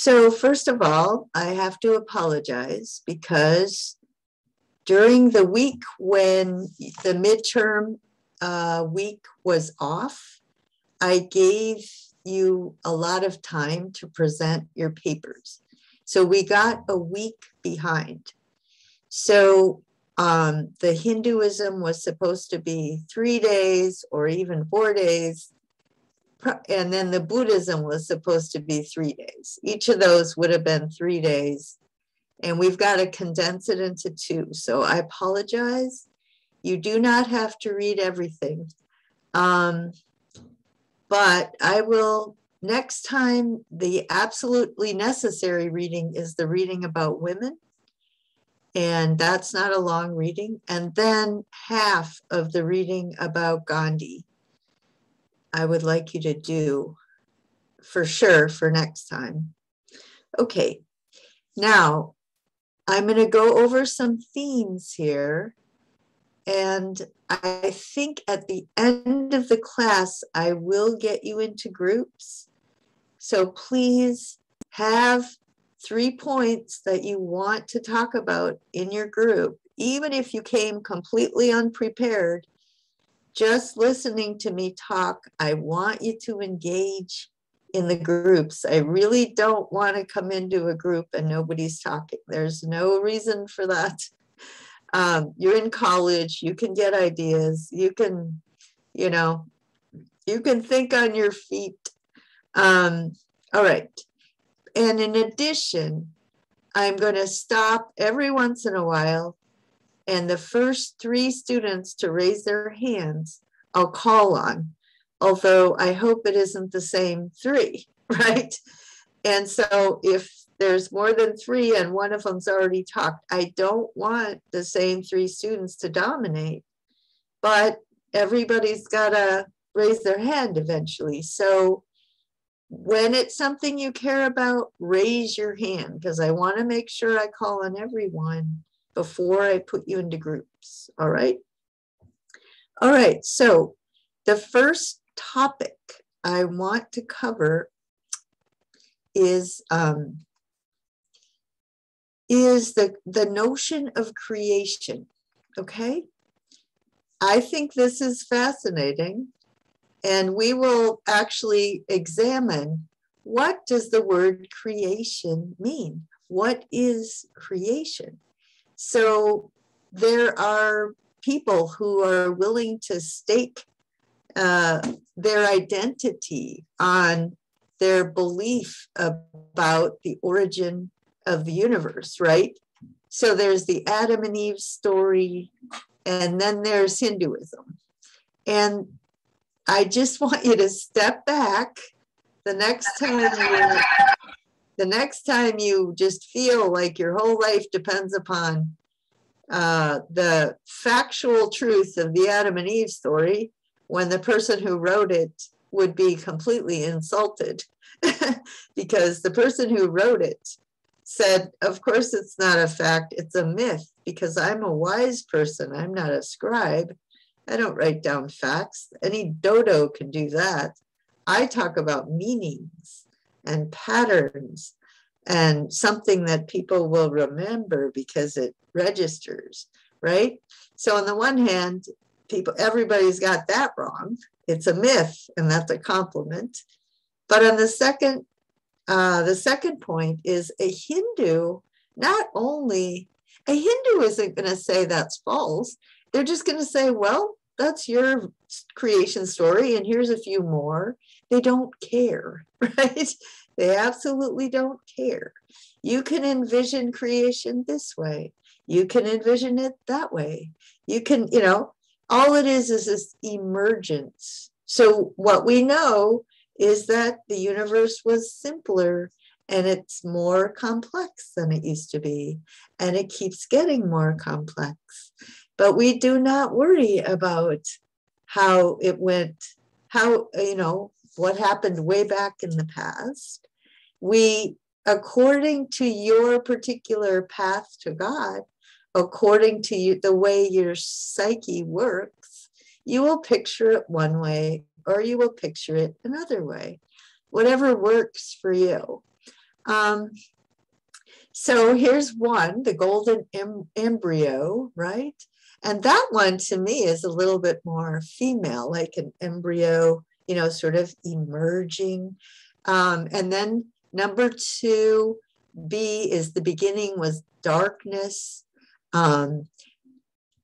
So, first of all, I have to apologize because during the week when the midterm uh, week was off, I gave you a lot of time to present your papers. So we got a week behind. So um, the Hinduism was supposed to be three days or even four days. And then the Buddhism was supposed to be three days. Each of those would have been three days. And we've got to condense it into two. So I apologize. You do not have to read everything. Um, but I will, next time, the absolutely necessary reading is the reading about women and that's not a long reading. And then half of the reading about Gandhi, I would like you to do for sure for next time. Okay, now I'm going to go over some themes here. And I think at the end of the class, I will get you into groups. So please have three points that you want to talk about in your group, even if you came completely unprepared, just listening to me talk, I want you to engage in the groups. I really don't want to come into a group and nobody's talking. There's no reason for that. Um, you're in college, you can get ideas, you can, you know, you can think on your feet. Um, all right. And in addition, I'm going to stop every once in a while, and the first three students to raise their hands, I'll call on, although I hope it isn't the same three, right? And so if there's more than three and one of them's already talked, I don't want the same three students to dominate, but everybody's got to raise their hand eventually. So when it's something you care about, raise your hand because I want to make sure I call on everyone before I put you into groups. All right. All right. So the first topic I want to cover is um, is the the notion of creation. Okay. I think this is fascinating and we will actually examine what does the word creation mean? What is creation? So there are people who are willing to stake uh, their identity on their belief about the origin of the universe, right? So there's the Adam and Eve story, and then there's Hinduism. And I just want you to step back the next time you the next time you just feel like your whole life depends upon uh, the factual truth of the Adam and Eve story, when the person who wrote it would be completely insulted because the person who wrote it said, Of course, it's not a fact, it's a myth because I'm a wise person, I'm not a scribe. I don't write down facts. Any dodo can do that. I talk about meanings and patterns and something that people will remember because it registers, right? So on the one hand, people everybody's got that wrong. It's a myth, and that's a compliment. But on the second, uh, the second point is a Hindu. Not only a Hindu isn't going to say that's false. They're just going to say, well, that's your creation story and here's a few more. They don't care right? They absolutely don't care. You can envision creation this way. You can envision it that way. You can you know all it is is this emergence. So what we know is that the universe was simpler and it's more complex than it used to be and it keeps getting more complex but we do not worry about how it went, how, you know, what happened way back in the past. We, according to your particular path to God, according to you, the way your psyche works, you will picture it one way or you will picture it another way, whatever works for you. Um, so here's one, the golden em- embryo, right? And that one to me is a little bit more female, like an embryo, you know, sort of emerging. Um, and then number two, B is the beginning was darkness. Um,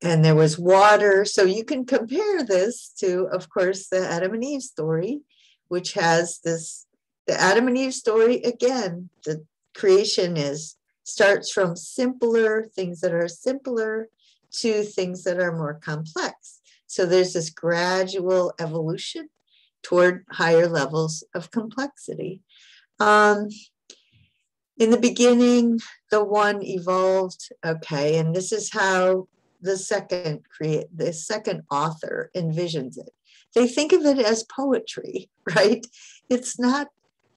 and there was water. So you can compare this to, of course, the Adam and Eve story, which has this the Adam and Eve story again. The creation is starts from simpler things that are simpler to things that are more complex. So there's this gradual evolution toward higher levels of complexity. Um, in the beginning, the one evolved, okay, and this is how the second create the second author envisions it. They think of it as poetry, right? It's not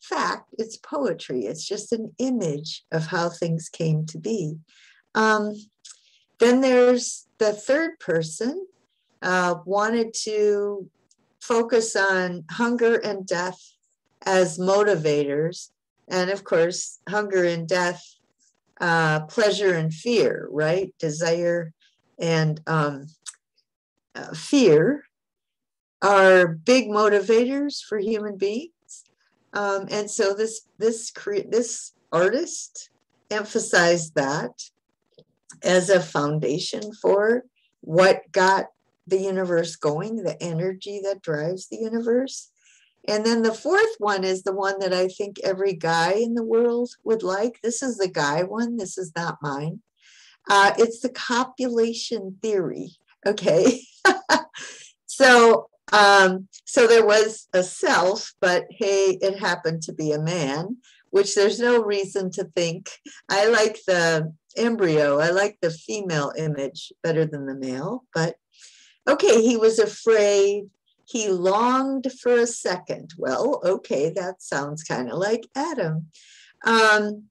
fact, it's poetry. It's just an image of how things came to be. Um, then there's the third person uh, wanted to focus on hunger and death as motivators. And of course, hunger and death, uh, pleasure and fear, right? Desire and um, uh, fear are big motivators for human beings. Um, and so this this cre- this artist emphasized that as a foundation for what got the universe going, the energy that drives the universe. And then the fourth one is the one that I think every guy in the world would like. This is the guy one, this is not mine. Uh, it's the copulation theory. Okay. so um, so there was a self, but hey, it happened to be a man, which there's no reason to think. I like the embryo, I like the female image better than the male, but okay, he was afraid. He longed for a second. Well, okay, that sounds kind of like Adam. Um,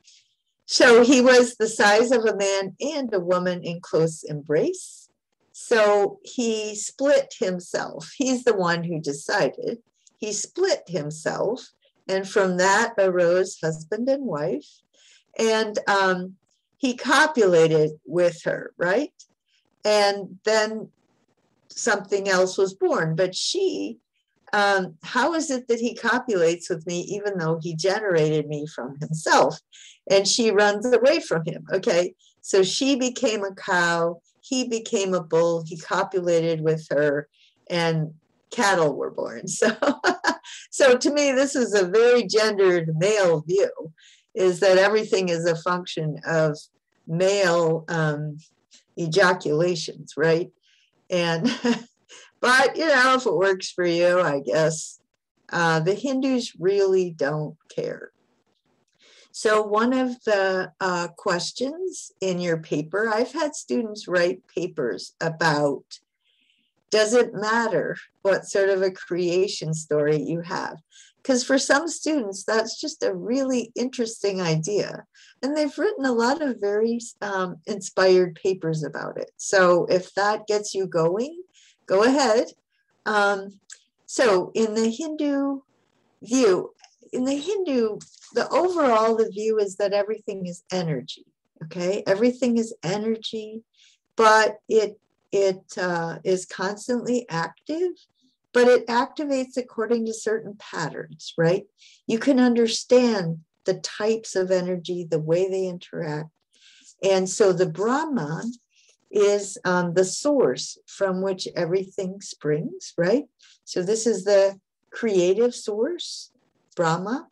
so he was the size of a man and a woman in close embrace. So he split himself. He's the one who decided. He split himself. And from that arose husband and wife. And um, he copulated with her, right? And then something else was born. But she, um, how is it that he copulates with me even though he generated me from himself? And she runs away from him. Okay. So she became a cow he became a bull, he copulated with her, and cattle were born. So, so to me, this is a very gendered male view, is that everything is a function of male um, ejaculations, right? And, but you know, if it works for you, I guess. Uh, the Hindus really don't care. So one of the uh, questions in your paper, I've had students write papers about, does it matter what sort of a creation story you have? Because for some students, that's just a really interesting idea. And they've written a lot of very um, inspired papers about it. So if that gets you going, go ahead. Um, so in the Hindu view, in the Hindu, the overall the view is that everything is energy. Okay, everything is energy, but it it uh, is constantly active, but it activates according to certain patterns. Right? You can understand the types of energy, the way they interact, and so the Brahman is um, the source from which everything springs. Right? So this is the creative source Brahma.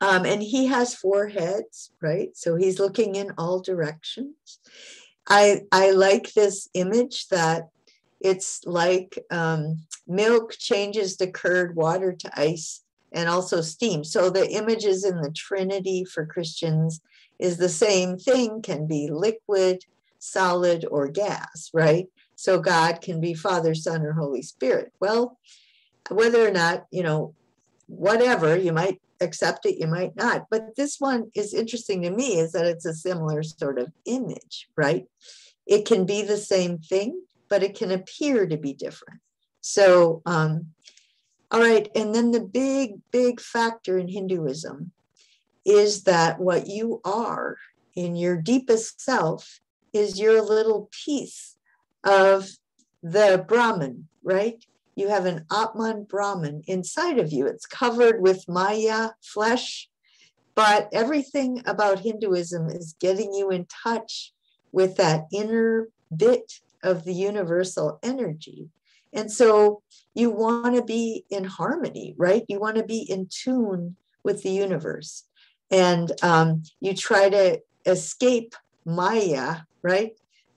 Um, and he has four heads, right? So he's looking in all directions. I, I like this image that it's like um, milk changes the curd water to ice and also steam. So the images in the Trinity for Christians is the same thing, can be liquid, solid, or gas, right? So God can be Father, Son, or Holy Spirit. Well, whether or not, you know, whatever, you might accept it, you might not. But this one is interesting to me is that it's a similar sort of image, right? It can be the same thing, but it can appear to be different. So, um, all right. And then the big, big factor in Hinduism is that what you are in your deepest self is your little piece of the Brahman, right? You have an Atman Brahman inside of you. It's covered with Maya, flesh, but everything about Hinduism is getting you in touch with that inner bit of the universal energy. And so you want to be in harmony, right? You want to be in tune with the universe. And um, you try to escape Maya, right?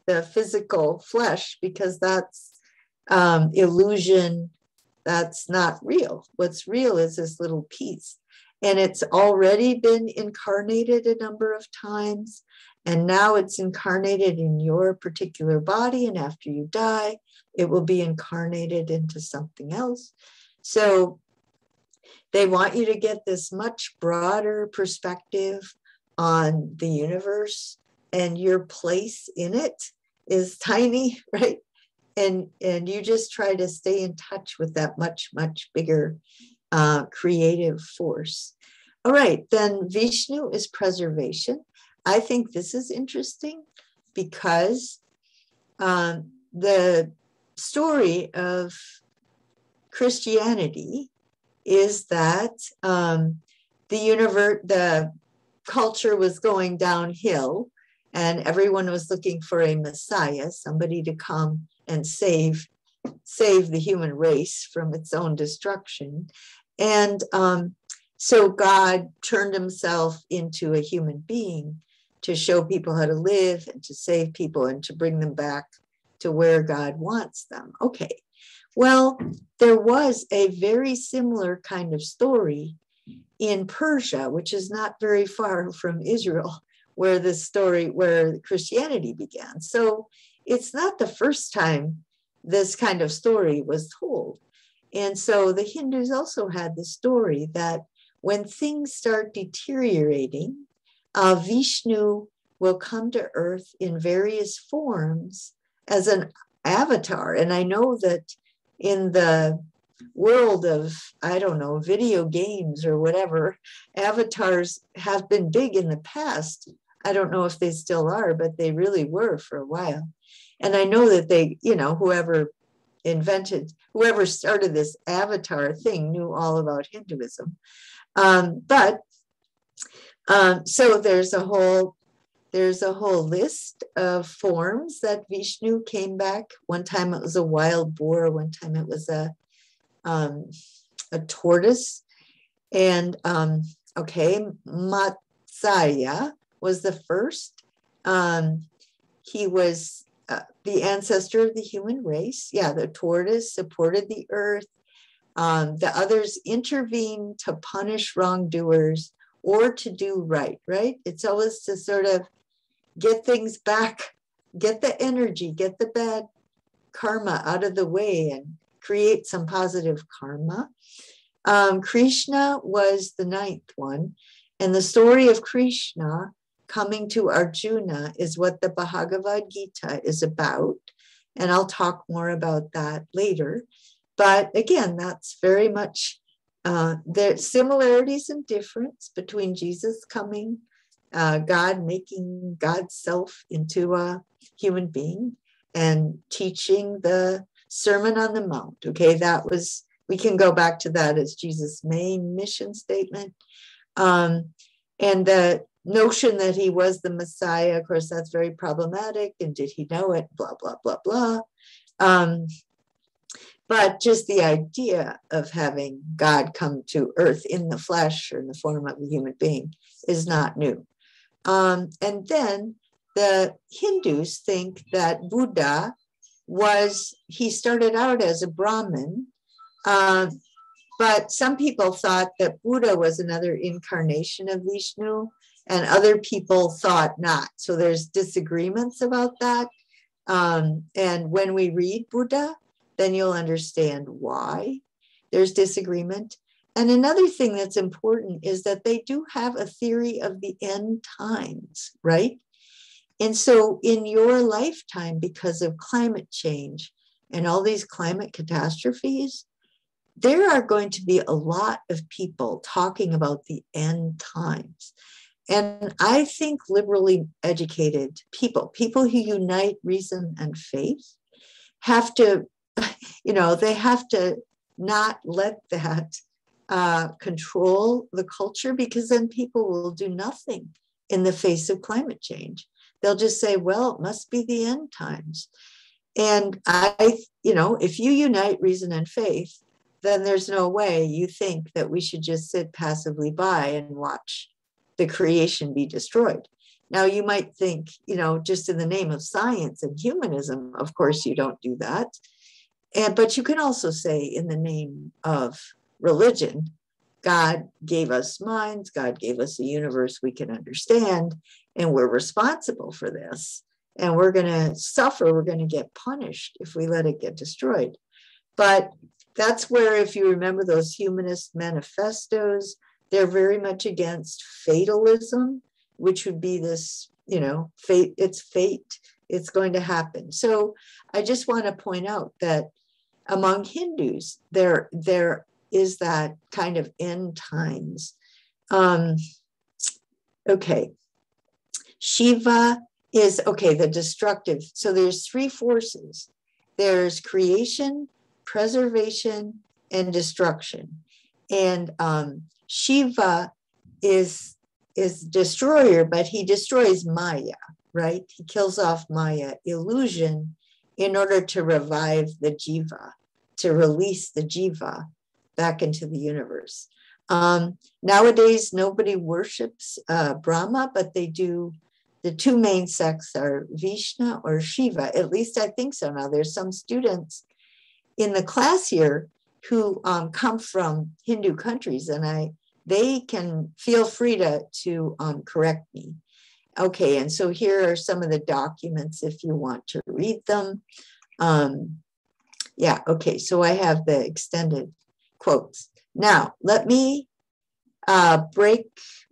The physical flesh, because that's um, illusion, that's not real. What's real is this little piece. And it's already been incarnated a number of times. And now it's incarnated in your particular body. And after you die, it will be incarnated into something else. So they want you to get this much broader perspective on the universe and your place in it is tiny, right? And and you just try to stay in touch with that much much bigger uh, creative force. All right, then Vishnu is preservation. I think this is interesting because um, the story of Christianity is that um, the universe, the culture was going downhill, and everyone was looking for a Messiah, somebody to come and save save the human race from its own destruction. And um, so God turned himself into a human being to show people how to live and to save people and to bring them back to where God wants them. Okay. Well, there was a very similar kind of story in Persia, which is not very far from Israel, where this story, where Christianity began. So it's not the first time this kind of story was told. And so the Hindus also had the story that when things start deteriorating, uh, Vishnu will come to earth in various forms as an avatar. And I know that in the world of, I don't know, video games or whatever, avatars have been big in the past. I don't know if they still are, but they really were for a while. And I know that they, you know, whoever invented, whoever started this avatar thing knew all about Hinduism. Um, but um, so there's a whole there's a whole list of forms that Vishnu came back. One time it was a wild boar, one time it was a um, a tortoise. And um, okay, Matsya was the first. Um, he was uh, the ancestor of the human race. Yeah, the tortoise supported the earth. Um, the others intervened to punish wrongdoers or to do right, right? It's always to sort of get things back, get the energy, get the bad karma out of the way and create some positive karma. Um, Krishna was the ninth one. And the story of Krishna coming to Arjuna is what the Bhagavad Gita is about. And I'll talk more about that later. But again, that's very much uh, the similarities and difference between Jesus coming, uh, God making God's self into a human being, and teaching the Sermon on the Mount. Okay, that was, we can go back to that as Jesus' main mission statement. Um, and the notion that he was the Messiah, of course, that's very problematic. And did he know it? Blah, blah, blah, blah. Um, but just the idea of having God come to earth in the flesh or in the form of a human being is not new. Um, and then the Hindus think that Buddha was, he started out as a Brahmin, uh, but some people thought that Buddha was another incarnation of Vishnu, and other people thought not. So there's disagreements about that. Um, and when we read Buddha, then you'll understand why there's disagreement. And another thing that's important is that they do have a theory of the end times, right? And so, in your lifetime, because of climate change and all these climate catastrophes, there are going to be a lot of people talking about the end times. And I think liberally educated people, people who unite reason and faith, have to, you know, they have to not let that uh, control the culture because then people will do nothing in the face of climate change. They'll just say, well, it must be the end times. And I, you know, if you unite reason and faith, then there's no way you think that we should just sit passively by and watch the creation be destroyed. Now, you might think, you know, just in the name of science and humanism, of course, you don't do that. And, but you can also say, in the name of religion, God gave us minds, God gave us a universe we can understand, and we're responsible for this. And we're going to suffer, we're going to get punished if we let it get destroyed. But that's where, if you remember those humanist manifestos, they're very much against fatalism, which would be this, you know, fate, it's fate, it's going to happen. So I just want to point out that among Hindus, there, there is that kind of end times. Um, okay. Shiva is, okay, the destructive. So there's three forces there's creation, preservation, and destruction. And um, Shiva is is destroyer, but he destroys Maya, right? He kills off Maya, illusion, in order to revive the jiva, to release the jiva back into the universe. Um, nowadays, nobody worships uh, Brahma, but they do. The two main sects are Vishnu or Shiva. At least I think so. Now, there's some students in the class here who um, come from Hindu countries, and I they can feel free to to um, correct me. Okay, and so here are some of the documents if you want to read them. Um, yeah, okay, so I have the extended quotes. Now, let me uh, break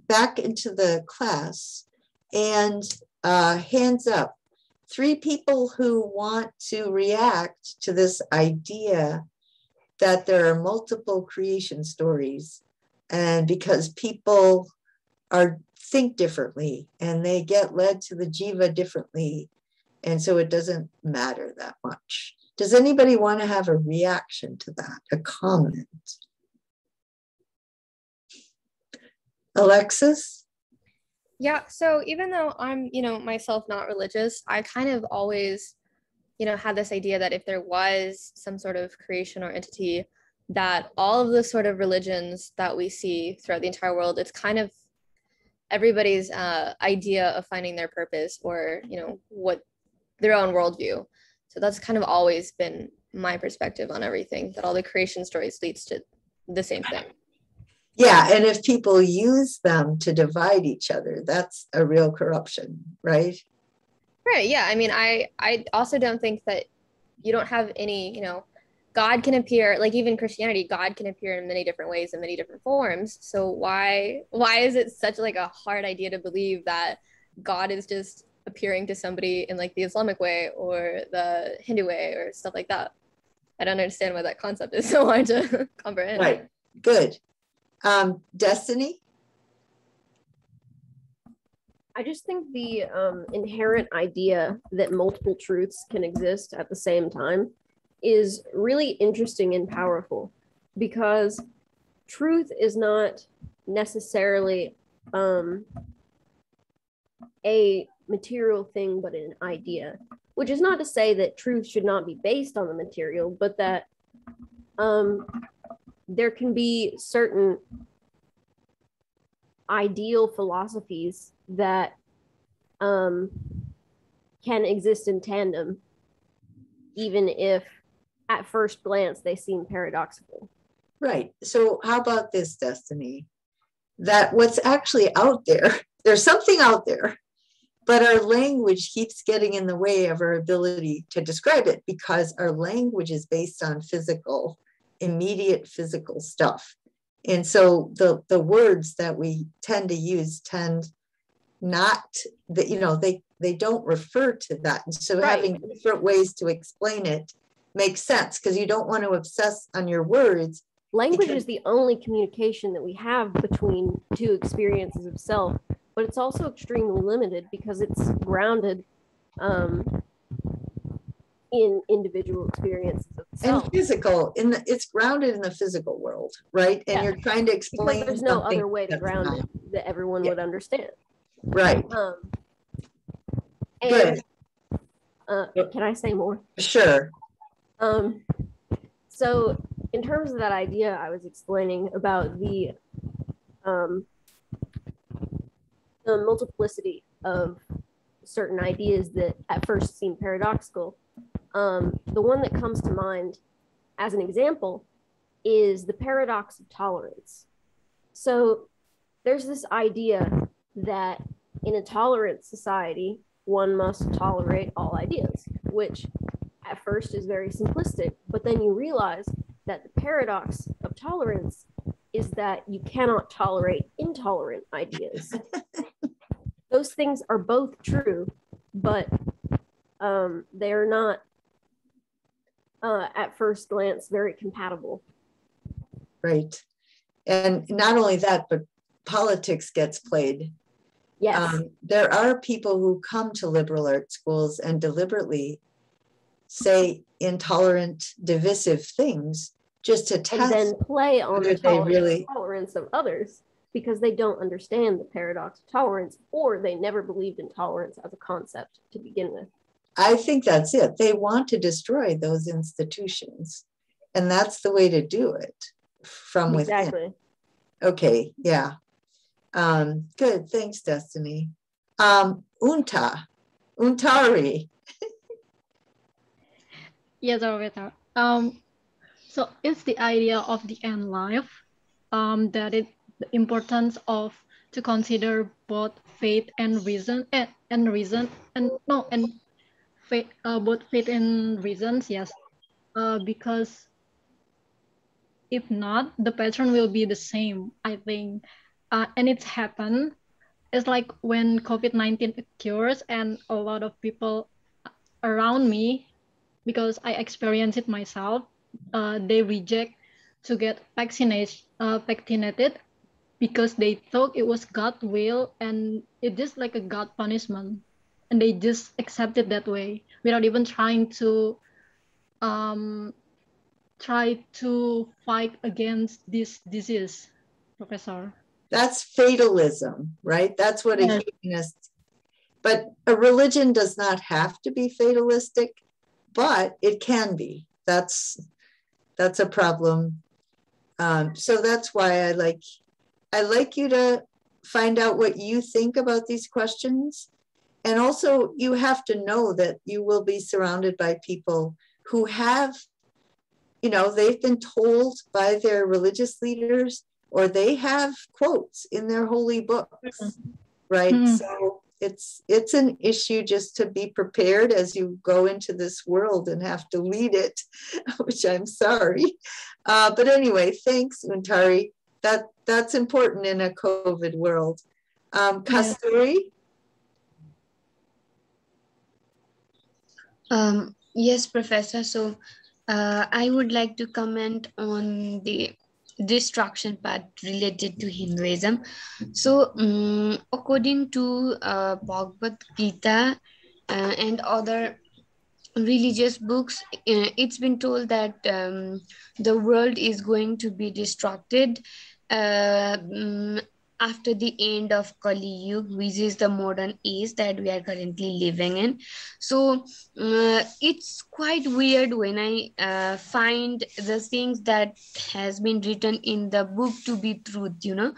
back into the class and uh, hands up. Three people who want to react to this idea that there are multiple creation stories and because people are think differently and they get led to the jiva differently and so it doesn't matter that much does anybody want to have a reaction to that, a comment? Alexis? Yeah, so even though I'm, you know, myself not religious, I kind of always, you know, had this idea that if there was some sort of creation or entity, that all of the sort of religions that we see throughout the entire world, it's kind of everybody's uh, idea of finding their purpose or, you know, what their own worldview. So that's kind of always been my perspective on everything that all the creation stories leads to the same thing. Yeah, and if people use them to divide each other, that's a real corruption, right? Right. Yeah. I mean, I I also don't think that you don't have any, you know, God can appear like even Christianity, God can appear in many different ways in many different forms. So why why is it such like a hard idea to believe that God is just appearing to somebody in like the Islamic way or the Hindu way or stuff like that. I don't understand why that concept is so hard to comprehend. Right. Good. Um, Destiny? I just think the um, inherent idea that multiple truths can exist at the same time is really interesting and powerful because truth is not necessarily um, a material thing, but an idea. Which is not to say that truth should not be based on the material, but that um, there can be certain ideal philosophies that um, can exist in tandem, even if at first glance they seem paradoxical. Right. So, how about this, Destiny? That what's actually out there, there's something out there but our language keeps getting in the way of our ability to describe it because our language is based on physical, immediate physical stuff. And so the, the words that we tend to use tend not that, you know, they, they don't refer to that. And so right. having different ways to explain it makes sense because you don't want to obsess on your words language is the only communication that we have between two experiences of self but it's also extremely limited because it's grounded um, in individual experiences of self. and physical in the it's grounded in the physical world right and Yeah. you're trying to because explain there's no other way to ground not. it that everyone Yeah. would understand. right Um, and uh, can I say more? sure Um, so in terms of that idea I was explaining about the um, the multiplicity of certain ideas that at first seem paradoxical, um, the one that comes to mind as an example is the paradox of tolerance. So there's this idea that in a tolerant society, one must tolerate all ideas, which at first is very simplistic, but then you realize that the paradox of tolerance is that you cannot tolerate intolerant ideas. Those things are both true, but um, they are not, uh, at first glance, very compatible. right and not only that but politics gets played Yes. um, there are people who come to liberal arts schools and deliberately say intolerant divisive things just to test. and then play on the tolerance, really- tolerance of others because they don't understand the paradox of tolerance or they never believed in tolerance as a concept to begin with. I think that's it. They want to destroy those institutions. And that's the way to do it from within. Exactly. Okay, yeah. Um, good. Thanks, Destiny. Um, Unta, Untari. Yes, Arvita. Um, so it's the idea of the end life, um, that it the importance of to consider both faith and reason and, and reason and no and faith uh, both faith and reasons yes. Uh, because if not the pattern will be the same i think. Uh, and it's happened. It's like when covid-19 occurs and a lot of people around me because I experienced it myself. Uh, they reject to get vaccinated, uh, vaccinated because they thought it was God will and it just like a God punishment, and they just accept it that way without even trying to um, try to fight against this disease, Professor. That's fatalism, right? That's what a Yes. humanist, but a religion does not have to be fatalistic, but it can be. That's that's a problem. Um, so that's why I like I like you to find out what you think about these questions. And also you have to know that you will be surrounded by people who have, you know, they've been told by their religious leaders or they have quotes in their holy books, right? Mhm. So it's it's an issue just to be prepared as you go into this world and have to lead it, which I'm sorry. Uh, but anyway, thanks, Untari. That that's important in a COVID world. Um, Kasturi, Um, yes, Professor. So uh, I would like to comment on the destruction part related to Hinduism. So, um, according to uh, Bhagavad Gita uh, and other religious books, uh, it's been told that um, the world is going to be destructed mm, after the end of Kali Yuga, which is the modern age that we are currently living in. So uh, it's quite weird when I uh, find the things that has been written in the book to be truth. You know,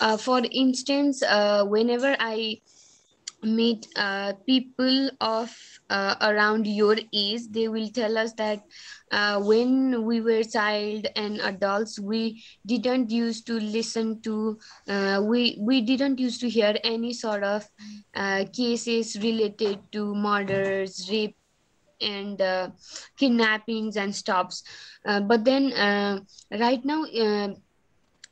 uh, for instance, uh, whenever I meet uh, people of uh, around your age. They will tell us that uh, when we were child and adults we didn't used to listen to uh, we we didn't used to hear any sort of uh, cases related to murders rape and uh, kidnappings and stops. But then right now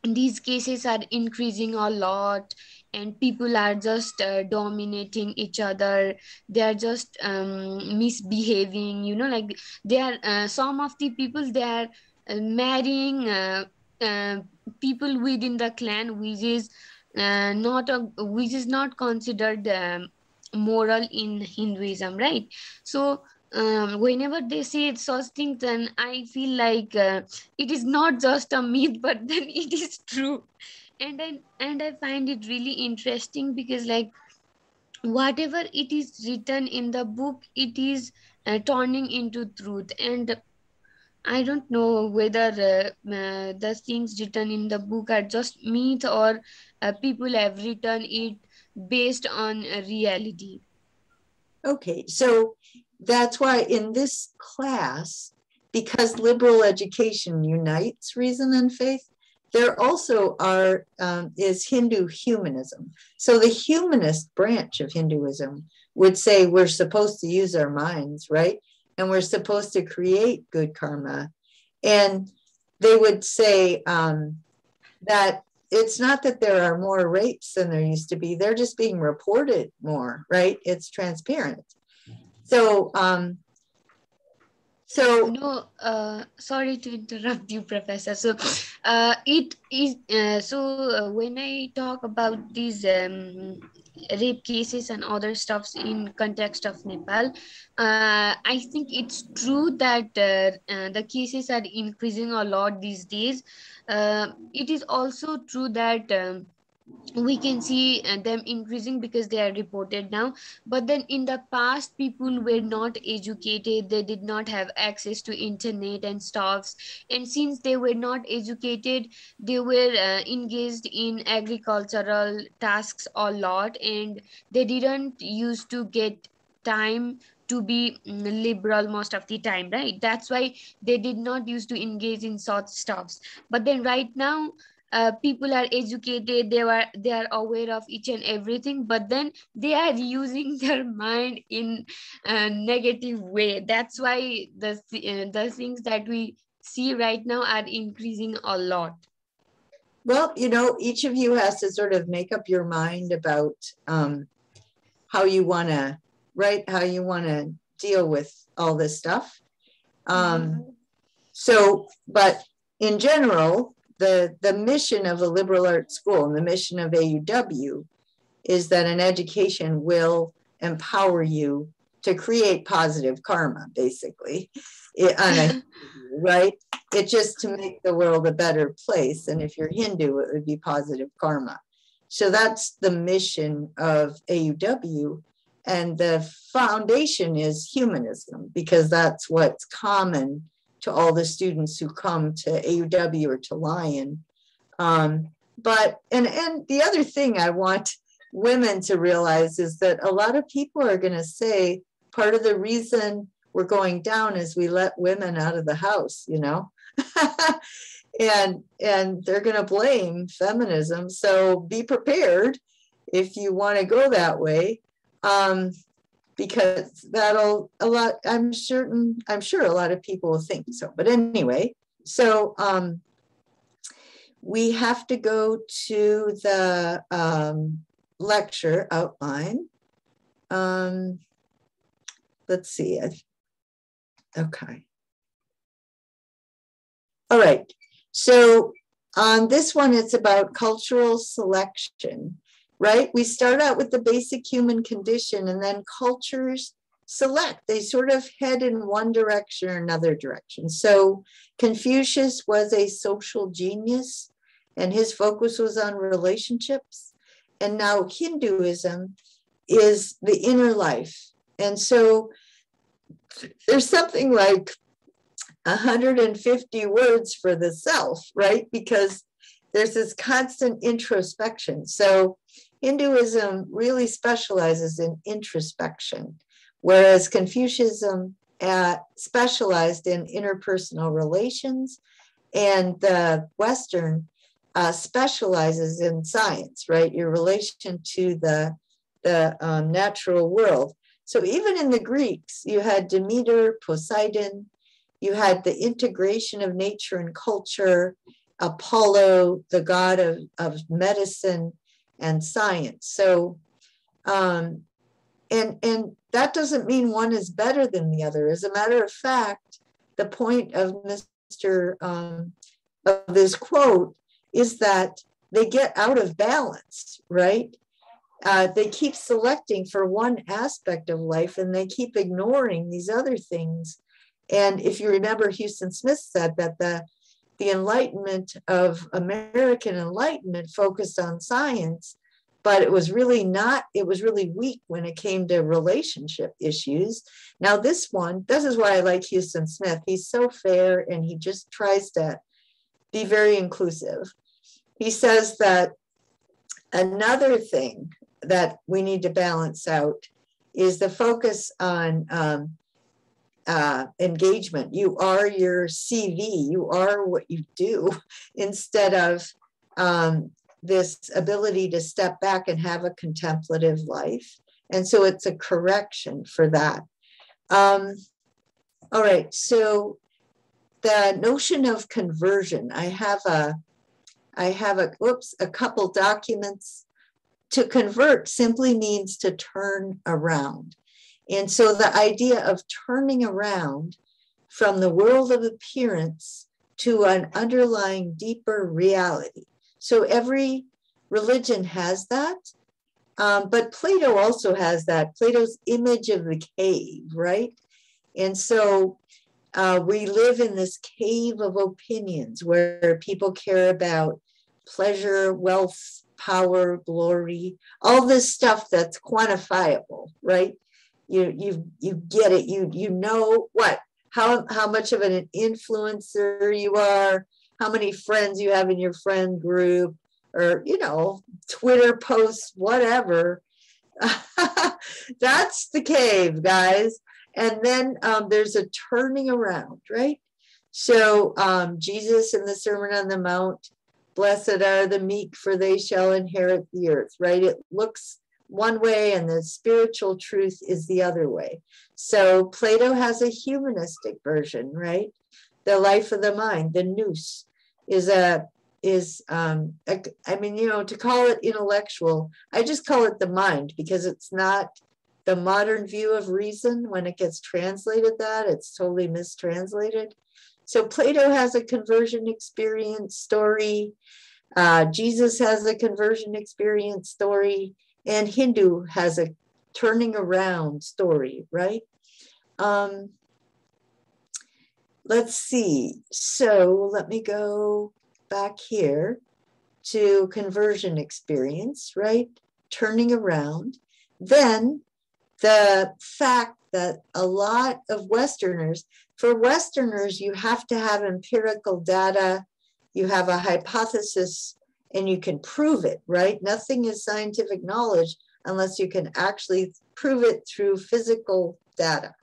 these cases are increasing a lot and people are just uh, dominating each other they are just um, misbehaving you know like they are uh, some of the people they are uh, marrying uh, uh, people within the clan, which is uh, not a, which is not considered um, moral in Hinduism, right? So um, whenever they say such things, then I feel like it is not just a myth, but then it is true, and I and I find it really interesting because like whatever it is written in the book, it is uh, turning into truth, and I don't know whether uh, uh, the things written in the book are just myth or uh, people have written it based on reality. Okay, so that's why in this class, because liberal education unites reason and faith, there also are um, is Hindu humanism. So the humanist branch of Hinduism would say we're supposed to use our minds, right? And we're supposed to create good karma. And they would say um, that it's not that there are more rapes than there used to be, they're just being reported more, right? It's transparent. So, um, so no, uh, sorry to interrupt you, Professor. So, uh, it is uh, so uh, when I talk about these um, rape cases and other stuffs in context of Nepal, uh, I think it's true that uh, the cases are increasing a lot these days. It is also true that. Um, we can see uh, them increasing because they are reported now. But then in the past people were not educated. They did not have access to internet and stuffs and since they were not educated they were uh, engaged in agricultural tasks a lot. And they didn't used to get time to be mm, liberal most of the time right? That's why they did not used to engage in such stuffs but then right now uh, people are educated they are they are aware of each and everything but then they are using their mind in a negative way. That's why the uh, the things that we see right now are increasing a lot. Well you know each of you has to sort of make up your mind about um, how you want to right how you want to deal with all this stuff. Um, mm-hmm. so but in general the, the mission of a liberal arts school and the mission of AUW is that an education will empower you to create positive karma, basically, it, a, right? It's just to make the world a better place. And if you're Hindu, it would be positive karma. So that's the mission of AUW. And the foundation is humanism, because that's what's common to all the students who come to AUW or to Lyon. Um, but and and the other thing I want women to realize is that a lot of people are going to say part of the reason we're going down is we let women out of the house, you know. and and they're going to blame feminism. So be prepared if you want to go that way. Um, because that'll a lot i'm certain i'm sure a lot of people will think so but anyway so um, we have to go to the um, lecture outline. Um, let's see it okay. All right so on this one it's about cultural selection right? We start out with the basic human condition and then cultures select. They sort of head in one direction or another direction. So Confucius was a social genius and his focus was on relationships. And now Hinduism is the inner life. And so there's something like 150 words for the self, right? Because there's this constant introspection. So Hinduism really specializes in introspection, whereas Confucianism uh, specialized in interpersonal relations, and the Western uh, specializes in science, right? Your relation to the, the um, natural world. So even in the Greeks, you had Demeter, Poseidon, you had the integration of nature and culture, Apollo, the god of, of medicine, and science. So, um, and and that doesn't mean one is better than the other. As a matter of fact, the point of Mr. Um, of this quote is that they get out of balance, right? Uh, they keep selecting for one aspect of life and they keep ignoring these other things. And if you remember, Huston Smith said that the the enlightenment of American enlightenment focused on science, but it was really not, it was really weak when it came to relationship issues. Now, this one, this is why I like Huston Smith. He's so fair and he just tries to be very inclusive. He says that another thing that we need to balance out is the focus on um, uh, engagement. You are your CV, you are what you do, instead of um, this ability to step back and have a contemplative life. And so it's a correction for that. Um, all right, so the notion of conversion, I have a, I have a, whoops, a couple documents. To convert simply means to turn around. And so the idea of turning around from the world of appearance to an underlying deeper reality. So every religion has that. Um, but Plato also has that. Plato's image of the cave, right? And so uh, we live in this cave of opinions where people care about pleasure, wealth, power, glory, all this stuff that's quantifiable, right? You you you get it. You you know what how how much of an influencer you are how many friends you have in your friend group or you know twitter posts whatever. That's the cave guys. And then um, there's a turning around right? So um, jesus in the sermon on the mount blessed are the meek for they shall inherit the earth right? It looks one way and the spiritual truth is the other way. So Plato has a humanistic version, right? The life of the mind, the nous, is a is um a, I mean, you know, to call it intellectual, I just call it the mind because it's not the modern view of reason when it gets translated that it's totally mistranslated. So Plato has a conversion experience story. Uh, Jesus has a conversion experience story and Hindu has a turning around story, right? Um, let's see. So let me go back here to conversion experience, right? Turning around. Then the fact that a lot of Westerners, for Westerners, you have to have empirical data, you have a hypothesis and you can prove it, right? Nothing is scientific knowledge unless you can actually prove it through physical data.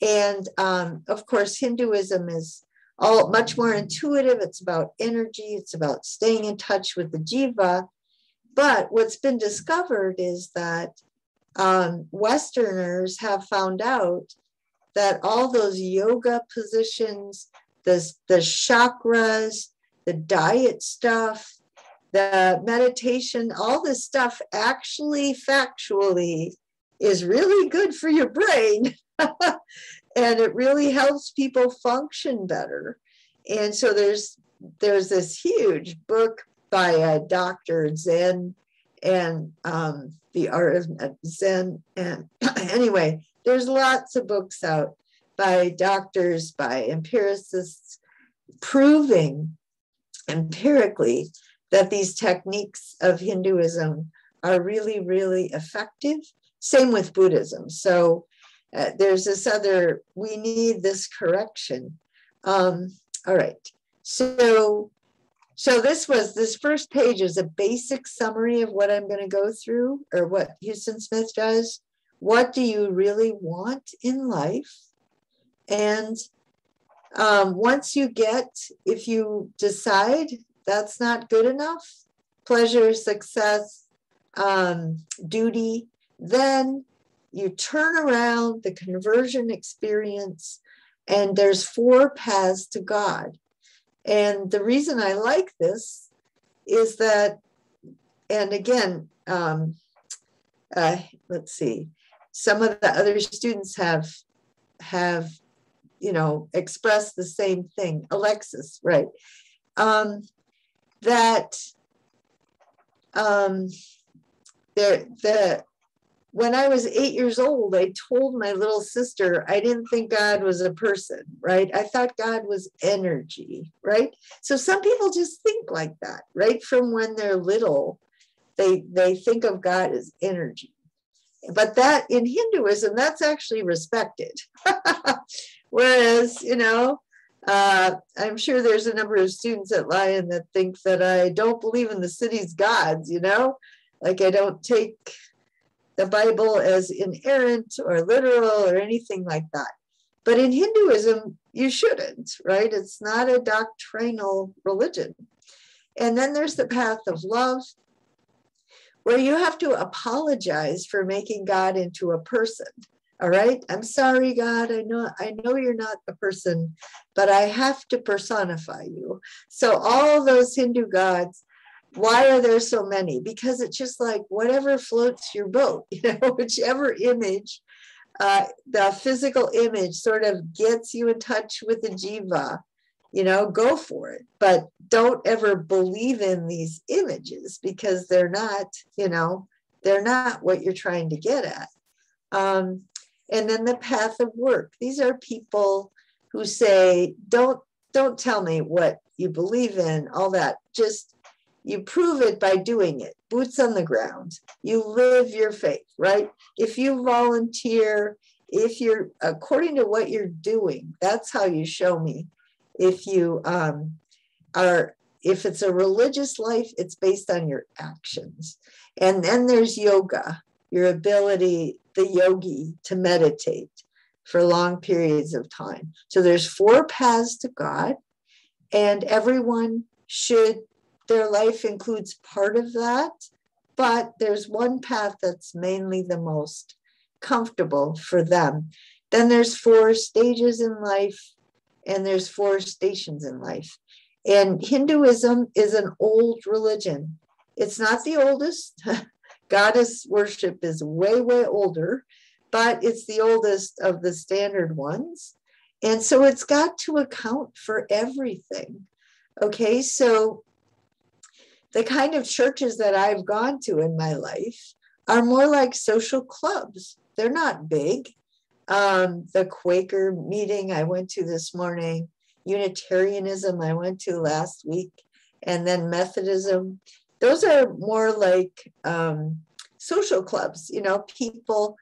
And um, of course, Hinduism is all much more intuitive. It's about energy, it's about staying in touch with the jiva. But what's been discovered is that um, Westerners have found out that all those yoga positions, the, the chakras, the diet stuff, the meditation, all this stuff actually factually is really good for your brain. and it really helps people function better. And so there's there's this huge book by a Dr. Zen and um, the art of Zen. And anyway, there's lots of books out by doctors, by empiricists, proving empirically that these techniques of Hinduism are really, really effective. Same with Buddhism. So uh, there's this other, we need this correction. Um, all right. So, so this was, this first page is a basic summary of what I'm going to go through or what Huston Smith does. What do you really want in life? And um, once you get, if you decide that's not good enough, pleasure, success, um, duty, then you turn around the conversion experience and there's four paths to God. And the reason I like this is that, and again, um, uh, let's see, some of the other students have have you know, expressed the same thing. Alexis, right? Um, that um, the the when I was eight years old, I told my little sister I didn't think God was a person, right? I thought God was energy, right? So some people just think like that, right? From when they're little, they they think of God as energy. But that in Hinduism, that's actually respected. Whereas, you know, uh, I'm sure there's a number of students at Lyon that think that I don't believe in the city's gods, you know, like I don't take the Bible as inerrant or literal or anything like that. But in Hinduism, you shouldn't, right? It's not a doctrinal religion. And then there's the path of love, where you have to apologize for making God into a person. All right. I'm sorry, God. I know I know you're not a person, but I have to personify you. So all those Hindu gods why are there so many? Because it's just like whatever floats your boat, you know, whichever image, uh, the physical image sort of gets you in touch with the jiva, you know, go for it. But don't ever believe in these images because they're not, you know, they're not what you're trying to get at. Um, and then the path of work. These are people who say, don't don't tell me what you believe in, all that. Just you prove it by doing it, boots on the ground. You live your faith, right? If you volunteer, if you're according to what you're doing, that's how you show me. If you um, are, if it's a religious life, it's based on your actions. And then there's yoga, your ability, the yogi, to meditate for long periods of time. So there's four paths to God, and everyone should their life includes part of that, but there's one path that's mainly the most comfortable for them. Then there's four stages in life, and there's four stations in life. And Hinduism is an old religion. It's not the oldest. Goddess worship is way, way older, but it's the oldest of the standard ones. And so it's got to account for everything. Okay, so the kind of churches that I've gone to in my life are more like social clubs. They're not big. Um, the Quaker meeting I went to this morning, Unitarianism I went to last week, and then Methodism. Those are more like um, social clubs. You know, people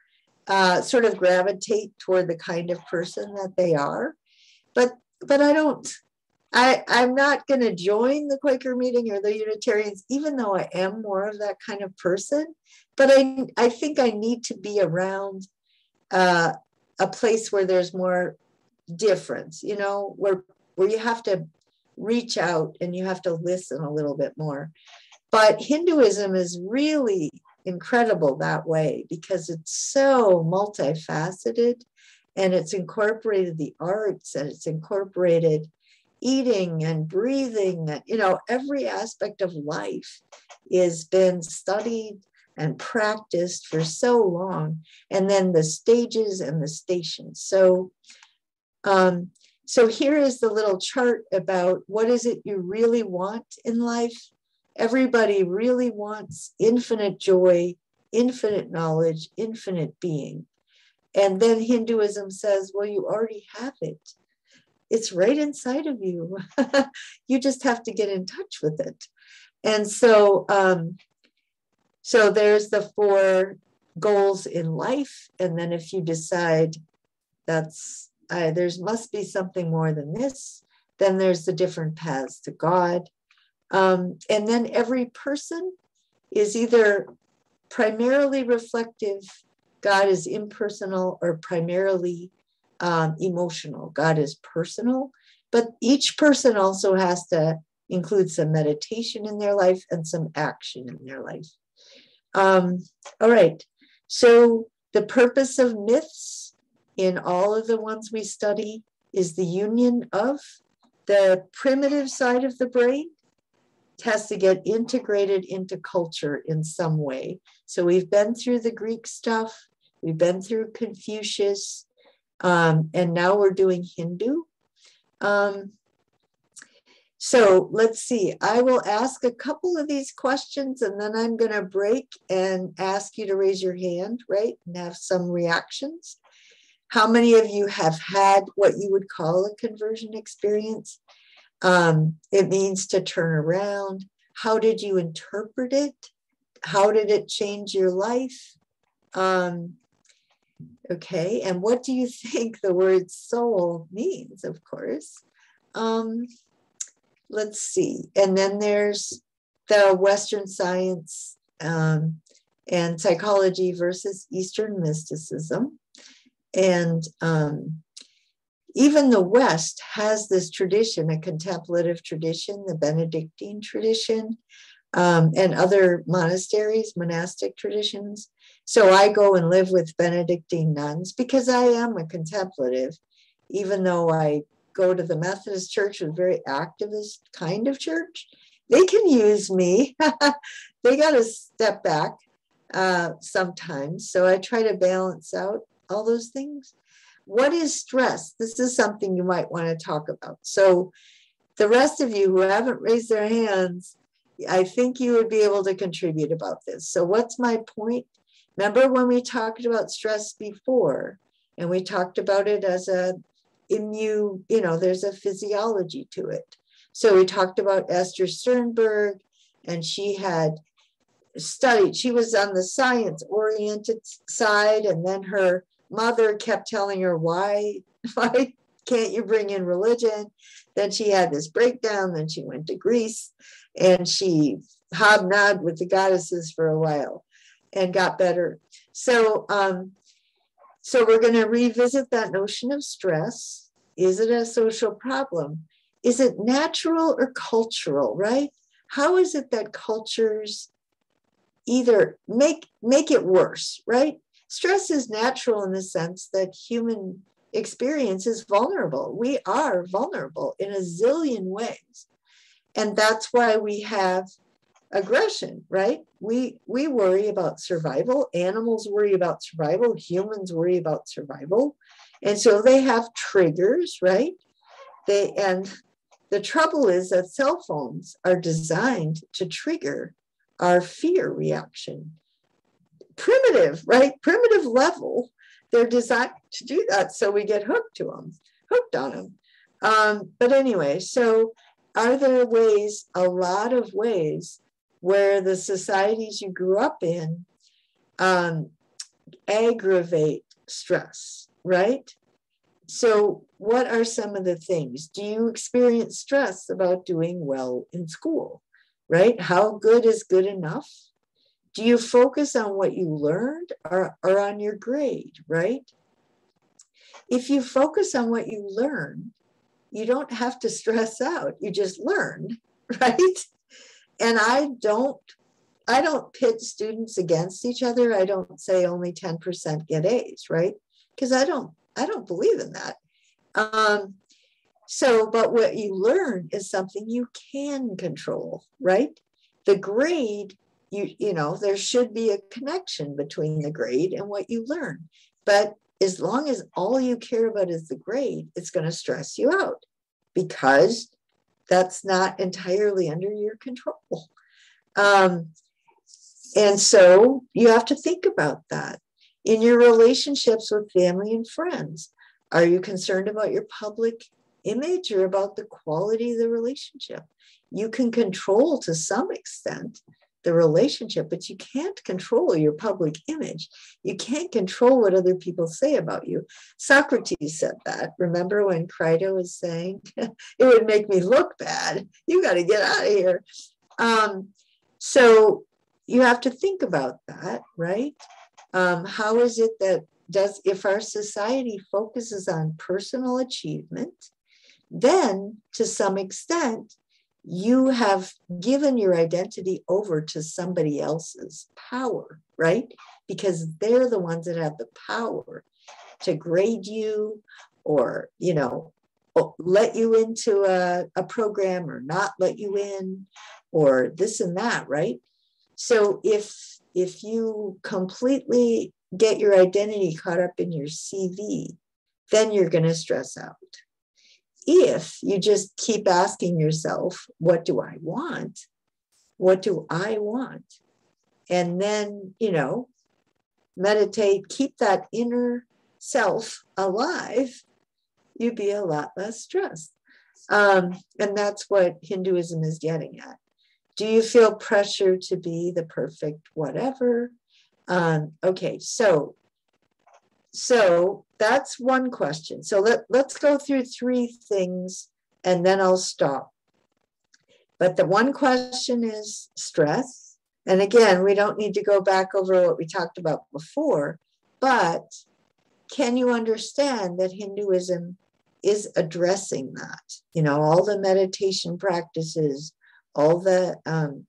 uh, sort of gravitate toward the kind of person that they are. But but I don't I, I'm not going to join the Quaker meeting or the Unitarians, even though I am more of that kind of person. But I, I think I need to be around uh, a place where there's more difference, you know, where where you have to reach out and you have to listen a little bit more. But Hinduism is really incredible that way because it's so multifaceted and it's incorporated the arts and it's incorporated eating and breathing, you know, every aspect of life is been studied and practiced for so long. And then the stages and the stations. So, um, so here is the little chart about what is it you really want in life. Everybody really wants infinite joy, infinite knowledge, infinite being. And then Hinduism says, well, you already have it it's right inside of you. you just have to get in touch with it. And so, um, so there's the four goals in life. And then if you decide that's, uh, there's must be something more than this, then there's the different paths to God. Um, and then every person is either primarily reflective, God is impersonal, or primarily um, emotional. God is personal, but each person also has to include some meditation in their life and some action in their life. Um, all right. So the purpose of myths in all of the ones we study is the union of the primitive side of the brain has to get integrated into culture in some way. So we've been through the Greek stuff, we've been through Confucius, Um, and now we're doing Hindu. Um, so let's see, I will ask a couple of these questions and then I'm going to break and ask you to raise your hand, right? And have some reactions. How many of you have had what you would call a conversion experience? Um, it means to turn around. How did you interpret it? How did it change your life? Um, okay, and what do you think the word soul means, of course? Um, let's see. And then there's the Western science um, and psychology versus Eastern mysticism. And um, even the West has this tradition, a contemplative tradition, the Benedictine tradition, um, and other monasteries, monastic traditions. So I go and live with Benedictine nuns because I am a contemplative, even though I go to the Methodist church, a very activist kind of church, they can use me. they got to step back uh, sometimes. So I try to balance out all those things. What is stress? This is something you might want to talk about. So, the rest of you who haven't raised their hands, I think you would be able to contribute about this. So, what's my point? Remember when we talked about stress before, and we talked about it as a immune, you know, there's a physiology to it. So we talked about Esther Sternberg, and she had studied, she was on the science oriented side, and then her mother kept telling her, Why, why can't you bring in religion? Then she had this breakdown, then she went to Greece and she hobnobbed with the goddesses for a while and got better. So um, so we're going to revisit that notion of stress. Is it a social problem? Is it natural or cultural, right? How is it that cultures either make make it worse, right? Stress is natural in the sense that human experience is vulnerable. We are vulnerable in a zillion ways. And that's why we have aggression, right? We we worry about survival. Animals worry about survival. Humans worry about survival. And so they have triggers, right? They and the trouble is that cell phones are designed to trigger our fear reaction. Primitive, right? Primitive level. They're designed to do that, so we get hooked to them, hooked on them. Um, but anyway, so are there ways, a lot of ways, where the societies you grew up in um, aggravate stress, right? So, what are some of the things? Do you experience stress about doing well in school, right? How good is good enough? Do you focus on what you learned or, or on your grade, right? If you focus on what you learned, you don't have to stress out. You just learn, right? and I don't I don't pit students against each other. I don't say only 10% get A's, right? Because I don't I don't believe in that. Um, so, but what you learn is something you can control, right? The grade, you you know, there should be a connection between the grade and what you learn. But as long as all you care about is the grade, it's going to stress you out because that's not entirely under your control. Um, and so you have to think about that. In your relationships with family and friends, are you concerned about your public image or about the quality of the relationship? You can control to some extent the relationship, but you can't control your public image. You can't control what other people say about you. Socrates said that. Remember when Crito was saying, it would make me look bad. You got to get out of here. Um, so you have to think about that, right? Um, how is it that does, if our society focuses on personal achievement, then to some extent, you have given your identity over to somebody else's power, right? Because they're the ones that have the power to grade you or, you know, let you into a, a program or not let you in or this and that, right? So if if you completely get your identity caught up in your CV, then you're going to stress out. If you just keep asking yourself, what do I want? What do I want? And then, you know, meditate, keep that inner self alive, you'd be a lot less stressed. Um, and that's what Hinduism is getting at. Do you feel pressure to be the perfect whatever? Um, okay, so so that's one question. So let, let's go through three things and then I'll stop. But the one question is stress. And again, we don't need to go back over what we talked about before, but can you understand that Hinduism is addressing that? You know, all the meditation practices, all the um,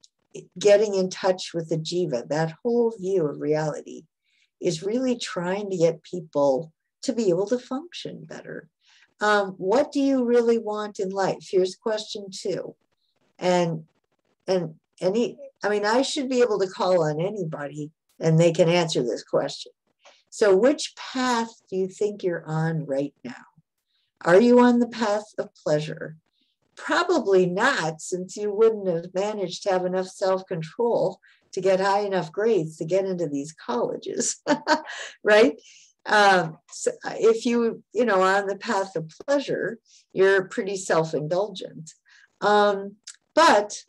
getting in touch with the jiva, that whole view of reality is really trying to get people to be able to function better. Um, what do you really want in life? Here's question two. And and any, I mean, I should be able to call on anybody and they can answer this question. So, which path do you think you're on right now? Are you on the path of pleasure? Probably not, since you wouldn't have managed to have enough self control to get high enough grades to get into these colleges, right? Um, so if you, you know, are on the path of pleasure, you're pretty self-indulgent. Um, but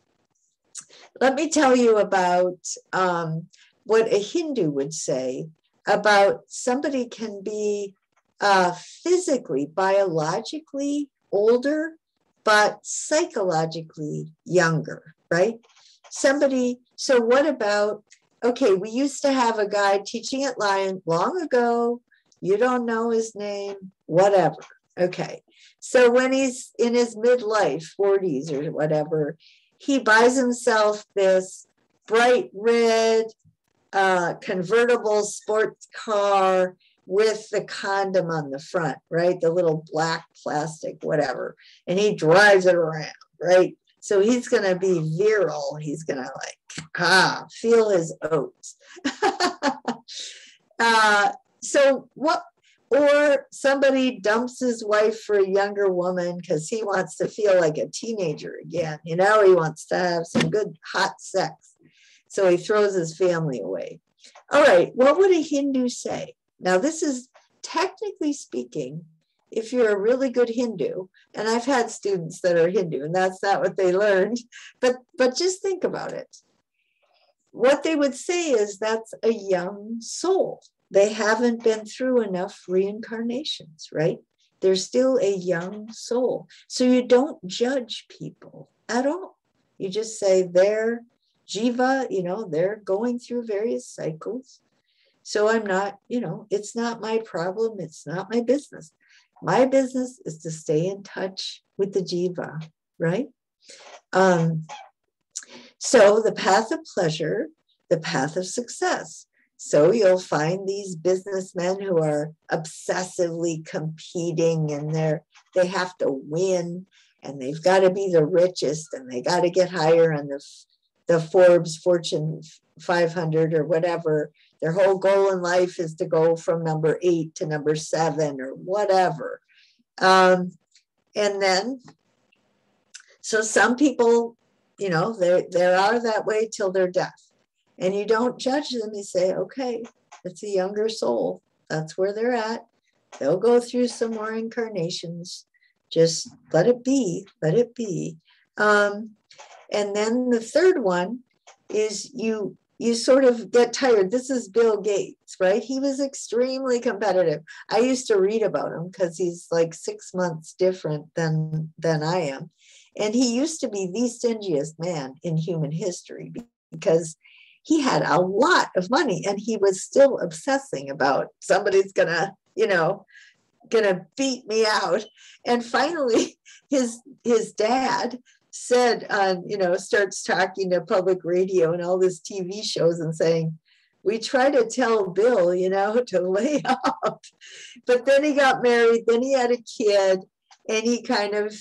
let me tell you about um, what a Hindu would say about somebody can be uh, physically, biologically older, but psychologically younger, right? Somebody so what about, okay, we used to have a guy teaching at Lyon long ago. You don't know his name, whatever. Okay. So when he's in his midlife, 40s or whatever, he buys himself this bright red uh, convertible sports car with the condom on the front, right? The little black plastic, whatever. And he drives it around, right? So he's going to be virile. He's going to like, ah, feel his oats. uh, so what, or somebody dumps his wife for a younger woman because he wants to feel like a teenager again. You know, he wants to have some good hot sex. So he throws his family away. All right, what would a Hindu say? Now, this is technically speaking if you're a really good Hindu, and I've had students that are Hindu, and that's not what they learned, but but just think about it. What they would say is that's a young soul. They haven't been through enough reincarnations, right? They're still a young soul. So you don't judge people at all. You just say they're jiva, you know, they're going through various cycles. So I'm not, you know, it's not my problem. It's not my business. My business is to stay in touch with the jiva, right? Um, so the path of pleasure, the path of success. So you'll find these businessmen who are obsessively competing and they're they have to win and they've got to be the richest and they got to get higher on the the Forbes Fortune 500 or whatever their whole goal in life is to go from number eight to number seven or whatever. Um, and then, so some people, you know, they they are that way till their death. And you don't judge them. You say, okay, it's a younger soul. That's where they're at. They'll go through some more incarnations. Just let it be. Let it be. Um, and then the third one is you you sort of get tired. This is Bill Gates, right? He was extremely competitive. I used to read about him because he's like six months different than than I am. And he used to be the stingiest man in human history because he had a lot of money and he was still obsessing about somebody's gonna, you know, gonna beat me out. And finally, his his dad said on, you know, starts talking to public radio and all this TV shows and saying, we try to tell Bill, you know, to lay off. But then he got married, then he had a kid, and he kind of,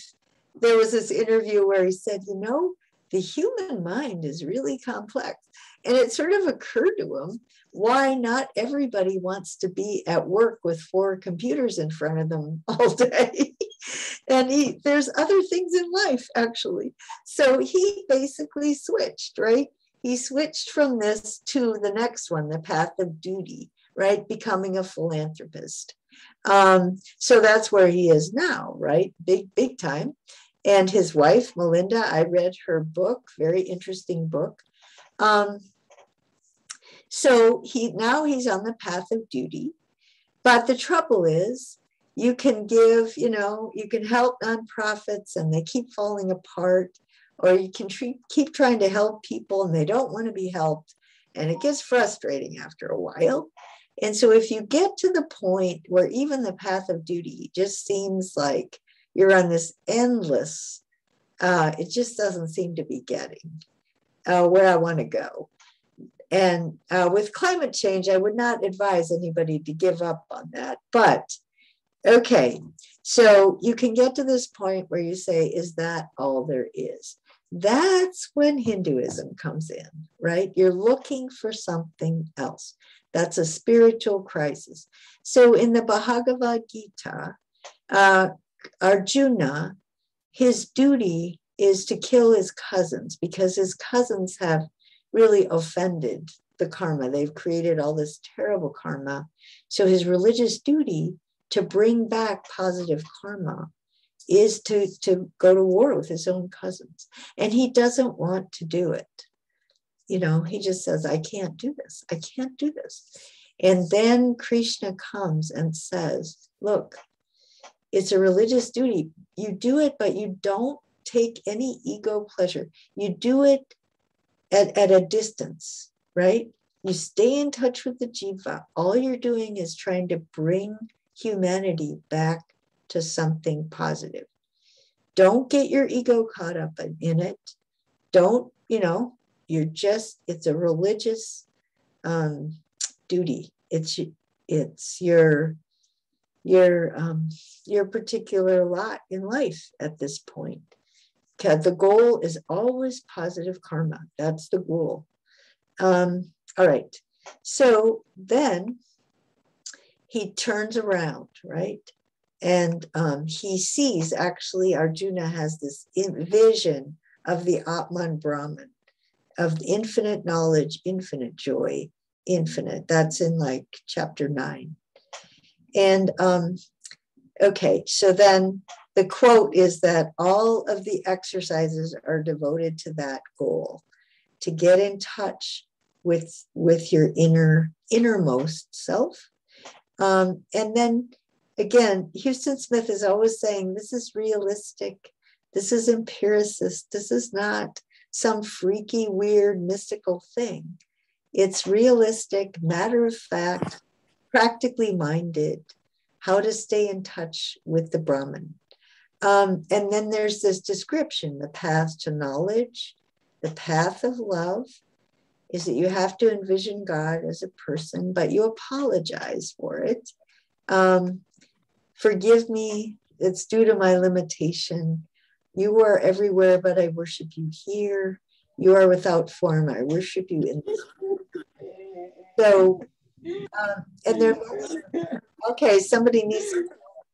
there was this interview where he said, you know, the human mind is really complex. And it sort of occurred to him why not everybody wants to be at work with four computers in front of them all day. And he there's other things in life actually. So he basically switched, right? He switched from this to the next one, the path of duty, right? Becoming a philanthropist. Um, so that's where he is now, right? Big, big time. And his wife, Melinda, I read her book, very interesting book. Um, so he now he's on the path of duty. But the trouble is, you can give, you know, you can help nonprofits and they keep falling apart, or you can treat, keep trying to help people and they don't want to be helped. And it gets frustrating after a while. And so if you get to the point where even the path of duty just seems like you're on this endless, uh, it just doesn't seem to be getting uh, where I want to go. And uh, with climate change, I would not advise anybody to give up on that. But okay, so you can get to this point where you say, is that all there is? That's when Hinduism comes in, right? You're looking for something else. That's a spiritual crisis. So in the Bhagavad Gita, uh, Arjuna, his duty is to kill his cousins because his cousins have really offended the karma. They've created all this terrible karma. So his religious duty to bring back positive karma is to, to go to war with his own cousins. And he doesn't want to do it. You know, he just says, I can't do this. I can't do this. And then Krishna comes and says, Look, it's a religious duty. You do it, but you don't take any ego pleasure. You do it at, at a distance, right? You stay in touch with the jiva. All you're doing is trying to bring humanity back to something positive. Don't get your ego caught up in it. Don't, you know, you're just, it's a religious um, duty. It's, it's your your um, your particular lot in life at this point. The goal is always positive karma. That's the goal. Um, all right. So then he turns around, right? And um, he sees actually Arjuna has this vision of the Atman Brahman, of infinite knowledge, infinite joy, infinite. That's in like chapter nine. And um, okay, so then the quote is that all of the exercises are devoted to that goal to get in touch with with your inner innermost self um, and then again Huston smith is always saying this is realistic. This is empiricist. This is not some freaky weird mystical thing. It's realistic matter of fact practically minded, how to stay in touch with the Brahman. Um, and then there's this description the path to knowledge, the path of love is that you have to envision God as a person, but you apologize for it. Um, forgive me, it's due to my limitation. You are everywhere, but I worship you here. You are without form, I worship you in this. So um, and there, okay, somebody needs,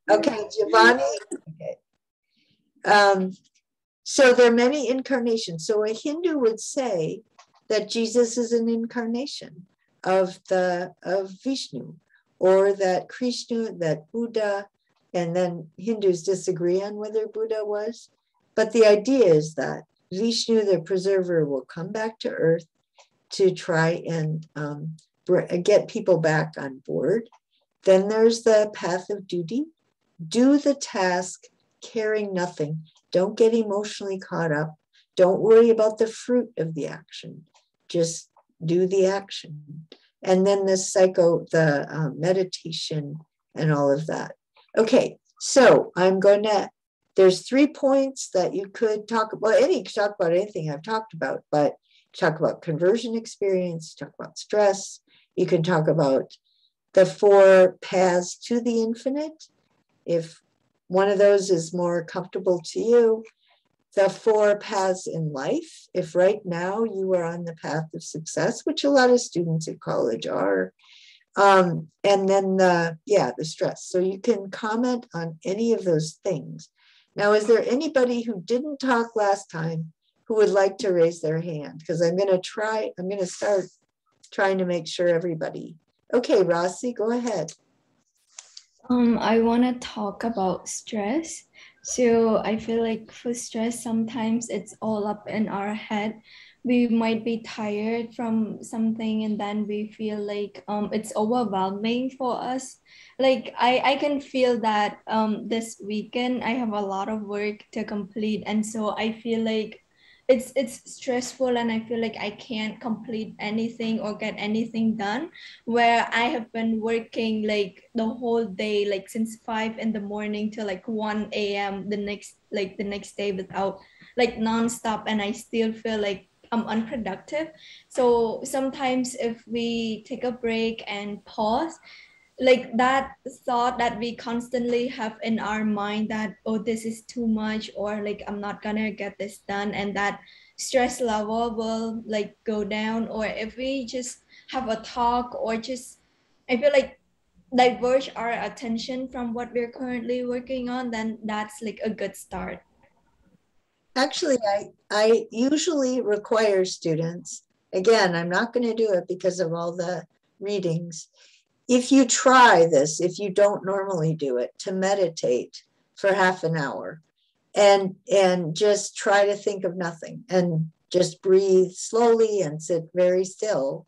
okay, Giovanni. Okay. Um, so there are many incarnations. So a Hindu would say that Jesus is an incarnation of the of Vishnu, or that Krishna, that Buddha, and then Hindus disagree on whether Buddha was. But the idea is that Vishnu, the preserver, will come back to earth to try and um, get people back on board. Then there's the path of duty. Do the task, caring nothing. Don't get emotionally caught up. Don't worry about the fruit of the action. Just do the action. And then the psycho, the uh, meditation, and all of that. Okay, so I'm going to. There's three points that you could talk about. Any talk about anything I've talked about, but talk about conversion experience, talk about stress, you can talk about the four paths to the infinite. If one of those is more comfortable to you, the four paths in life. If right now you are on the path of success, which a lot of students at college are, um, and then the yeah the stress. So you can comment on any of those things. Now, is there anybody who didn't talk last time who would like to raise their hand? Because I'm going to try. I'm going to start trying to make sure everybody. Okay, Rossi, go ahead. Um, I want to talk about stress. So I feel like for stress, sometimes it's all up in our head. We might be tired from something and then we feel like um, it's overwhelming for us. Like I, I can feel that um, this weekend I have a lot of work to complete. And so I feel like it's it's stressful and i feel like i can't complete anything or get anything done where i have been working like the whole day like since 5 in the morning till like 1 a.m the next like the next day without like nonstop and i still feel like i'm unproductive. So sometimes if we take a break and pause like that thought that we constantly have in our mind that oh this is too much or like i'm not gonna get this done and that stress level will like go down. Or if we just have a talk or just i feel like diverge our attention from what we're currently working on then that's like a good start. Actually i i usually require students again i'm not going to do it because of all the readings if you try this, if you don't normally do it, to meditate for half an hour and and just try to think of nothing and just breathe slowly and sit very still.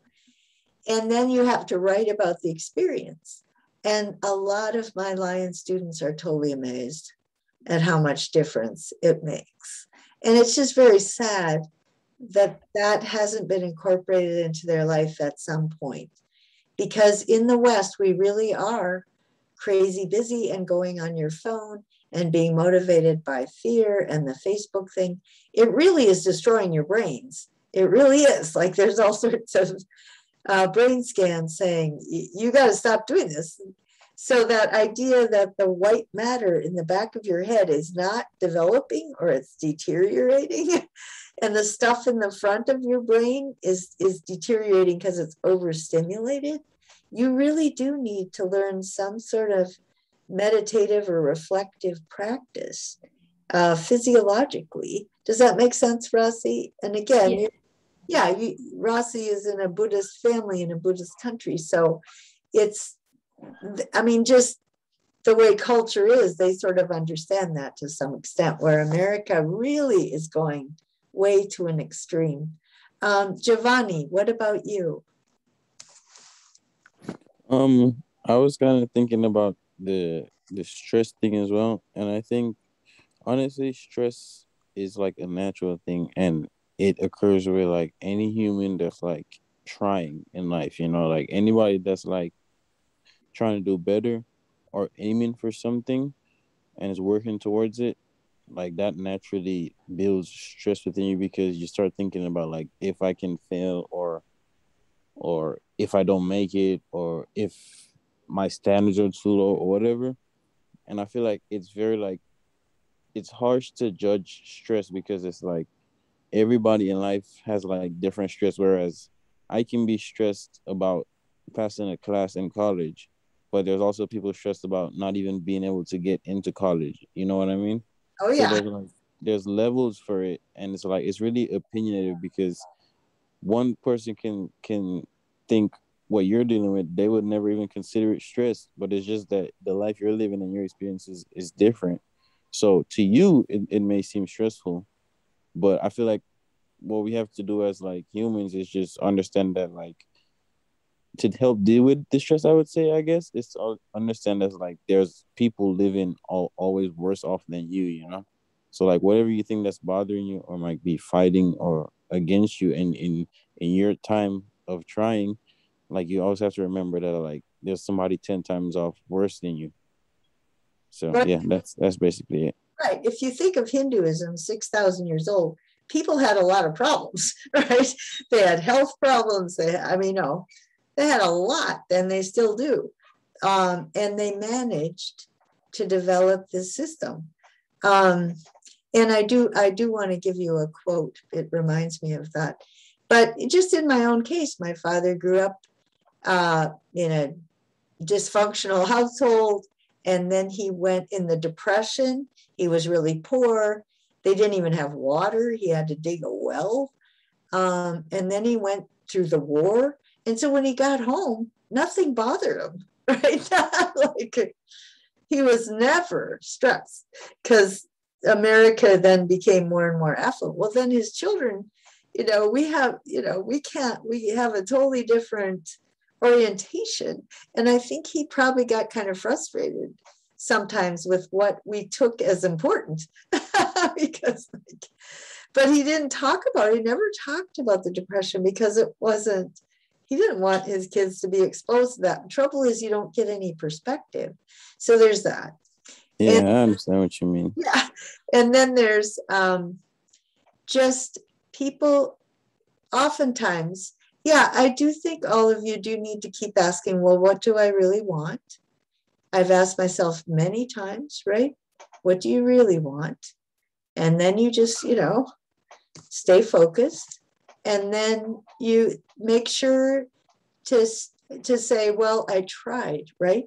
And then you have to write about the experience. And a lot of my Lyon students are totally amazed at how much difference it makes. And it's just very sad that that hasn't been incorporated into their life at some point because in the West, we really are crazy busy and going on your phone and being motivated by fear and the Facebook thing. It really is destroying your brains. It really is. Like there's all sorts of uh, brain scans saying you got to stop doing this. So that idea that the white matter in the back of your head is not developing or it's deteriorating, and the stuff in the front of your brain is is deteriorating because it's overstimulated you really do need to learn some sort of meditative or reflective practice uh, physiologically. Does that make sense, Rossi? And again, yeah, yeah you, Rossi is in a Buddhist family in a Buddhist country. So it's, I mean, just the way culture is, they sort of understand that to some extent, where America really is going way to an extreme. Um, Giovanni, what about you? Um, I was kind of thinking about the the stress thing as well, and I think honestly, stress is like a natural thing, and it occurs with like any human that's like trying in life. You know, like anybody that's like trying to do better or aiming for something and is working towards it like that naturally builds stress within you because you start thinking about like if i can fail or or if I don't make it or if my standards are too low or whatever. And I feel like it's very like it's harsh to judge stress because it's like everybody in life has like different stress whereas I can be stressed about passing a class in college, but there's also people stressed about not even being able to get into college. You know what I mean? Oh yeah. So there's, like, there's levels for it and it's like it's really opinionated because one person can can think what you're dealing with, they would never even consider it stress. But it's just that the life you're living and your experiences is different. So to you, it, it may seem stressful, but I feel like what we have to do as like humans is just understand that like to help deal with the stress, I would say, I guess, is to uh, understand that like there's people living all, always worse off than you, you know? So like whatever you think that's bothering you or might be fighting or against you and in in your time of trying, like you always have to remember that like there's somebody ten times off worse than you. So right. yeah, that's that's basically it. Right. If you think of Hinduism, six thousand years old, people had a lot of problems, right? They had health problems. They, I mean, no, they had a lot, and they still do, um, and they managed to develop this system. Um, and I do I do want to give you a quote. It reminds me of that. But just in my own case, my father grew up uh, in a dysfunctional household, and then he went in the depression. He was really poor. They didn't even have water. He had to dig a well. Um, and then he went through the war. And so when he got home, nothing bothered him, right? like he was never stressed because America then became more and more affluent. Well, then his children, you know, we have, you know, we can't, we have a totally different orientation. And I think he probably got kind of frustrated sometimes with what we took as important because like, but he didn't talk about it. He never talked about the depression because it wasn't he didn't want his kids to be exposed to that. The trouble is you don't get any perspective. So there's that. Yeah, and, I understand what you mean. Yeah. And then there's um, just people, oftentimes, yeah, I do think all of you do need to keep asking, well, what do I really want? I've asked myself many times, right? What do you really want? And then you just, you know, stay focused. And then you make sure to, to say, well, I tried, right?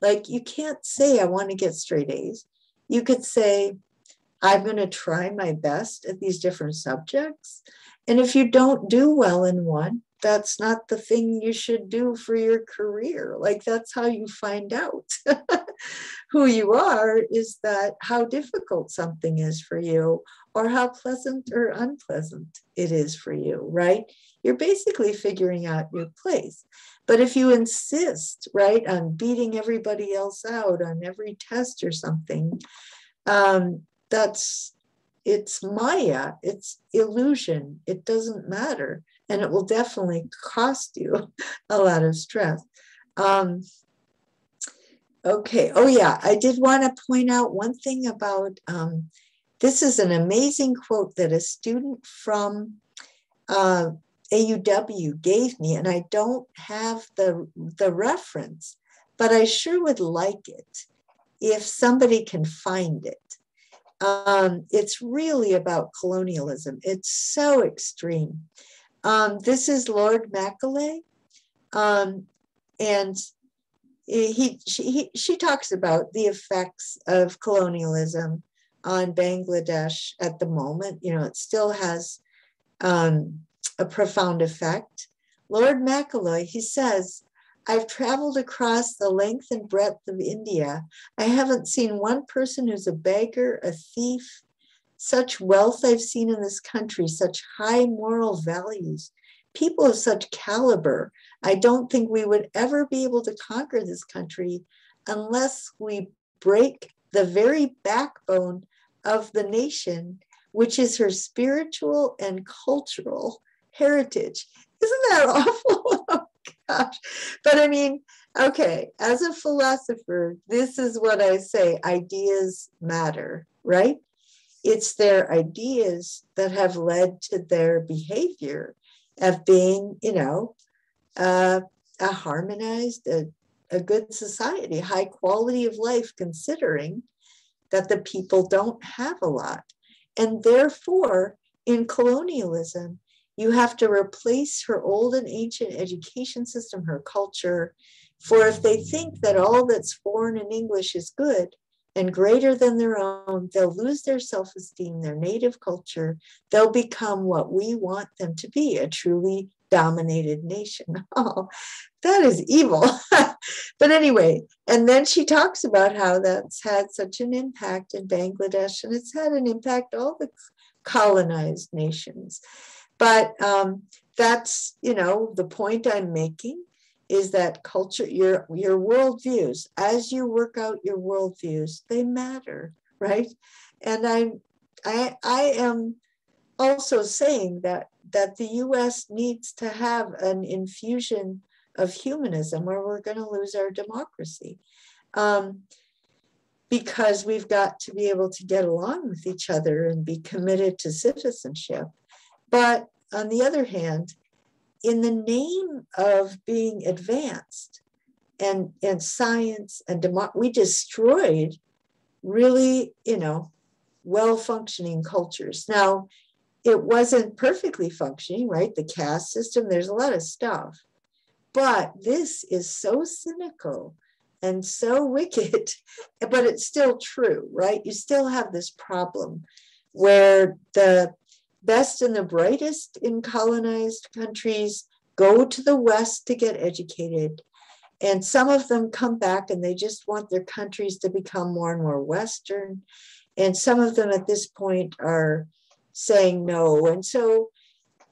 Like you can't say, I want to get straight A's. You could say, I'm going to try my best at these different subjects. And if you don't do well in one, that's not the thing you should do for your career. Like that's how you find out who you are is that how difficult something is for you or how pleasant or unpleasant it is for you, right? You're basically figuring out your place. But if you insist, right, on beating everybody else out on every test or something, um, that's it's Maya, it's illusion. It doesn't matter. And it will definitely cost you a lot of stress. Um, okay. Oh, yeah. I did want to point out one thing about um, this is an amazing quote that a student from uh, AUW gave me, and I don't have the, the reference, but I sure would like it if somebody can find it. Um, it's really about colonialism. It's so extreme. Um, this is Lord Macaulay, um, and he she, she talks about the effects of colonialism on Bangladesh at the moment. You know, it still has um, a profound effect. Lord Macaulay, he says, I've traveled across the length and breadth of India. I haven't seen one person who's a beggar, a thief. Such wealth I've seen in this country, such high moral values, people of such caliber. I don't think we would ever be able to conquer this country unless we break the very backbone of the nation, which is her spiritual and cultural heritage. Isn't that awful? oh, gosh. But I mean, okay, as a philosopher, this is what I say ideas matter, right? It's their ideas that have led to their behavior of being, you know, uh, a harmonized, a, a good society, high quality of life, considering that the people don't have a lot. And therefore, in colonialism, you have to replace her old and ancient education system, her culture. For if they think that all that's foreign and English is good and greater than their own, they'll lose their self esteem, their native culture. They'll become what we want them to be a truly dominated nation. Oh, that is evil. but anyway, and then she talks about how that's had such an impact in Bangladesh and it's had an impact all the colonized nations. But um, that's, you know, the point I'm making is that culture, your your worldviews, as you work out your worldviews, they matter, right? And I'm I I am also saying that that the US needs to have an infusion of humanism or we're going to lose our democracy. Um, because we've got to be able to get along with each other and be committed to citizenship. But on the other hand, in the name of being advanced and, and science and demo- we destroyed really, you know, well functioning cultures. Now, it wasn't perfectly functioning, right? The caste system, there's a lot of stuff. But this is so cynical and so wicked, but it's still true, right? You still have this problem where the best and the brightest in colonized countries go to the West to get educated. And some of them come back and they just want their countries to become more and more Western. And some of them at this point are saying no. And so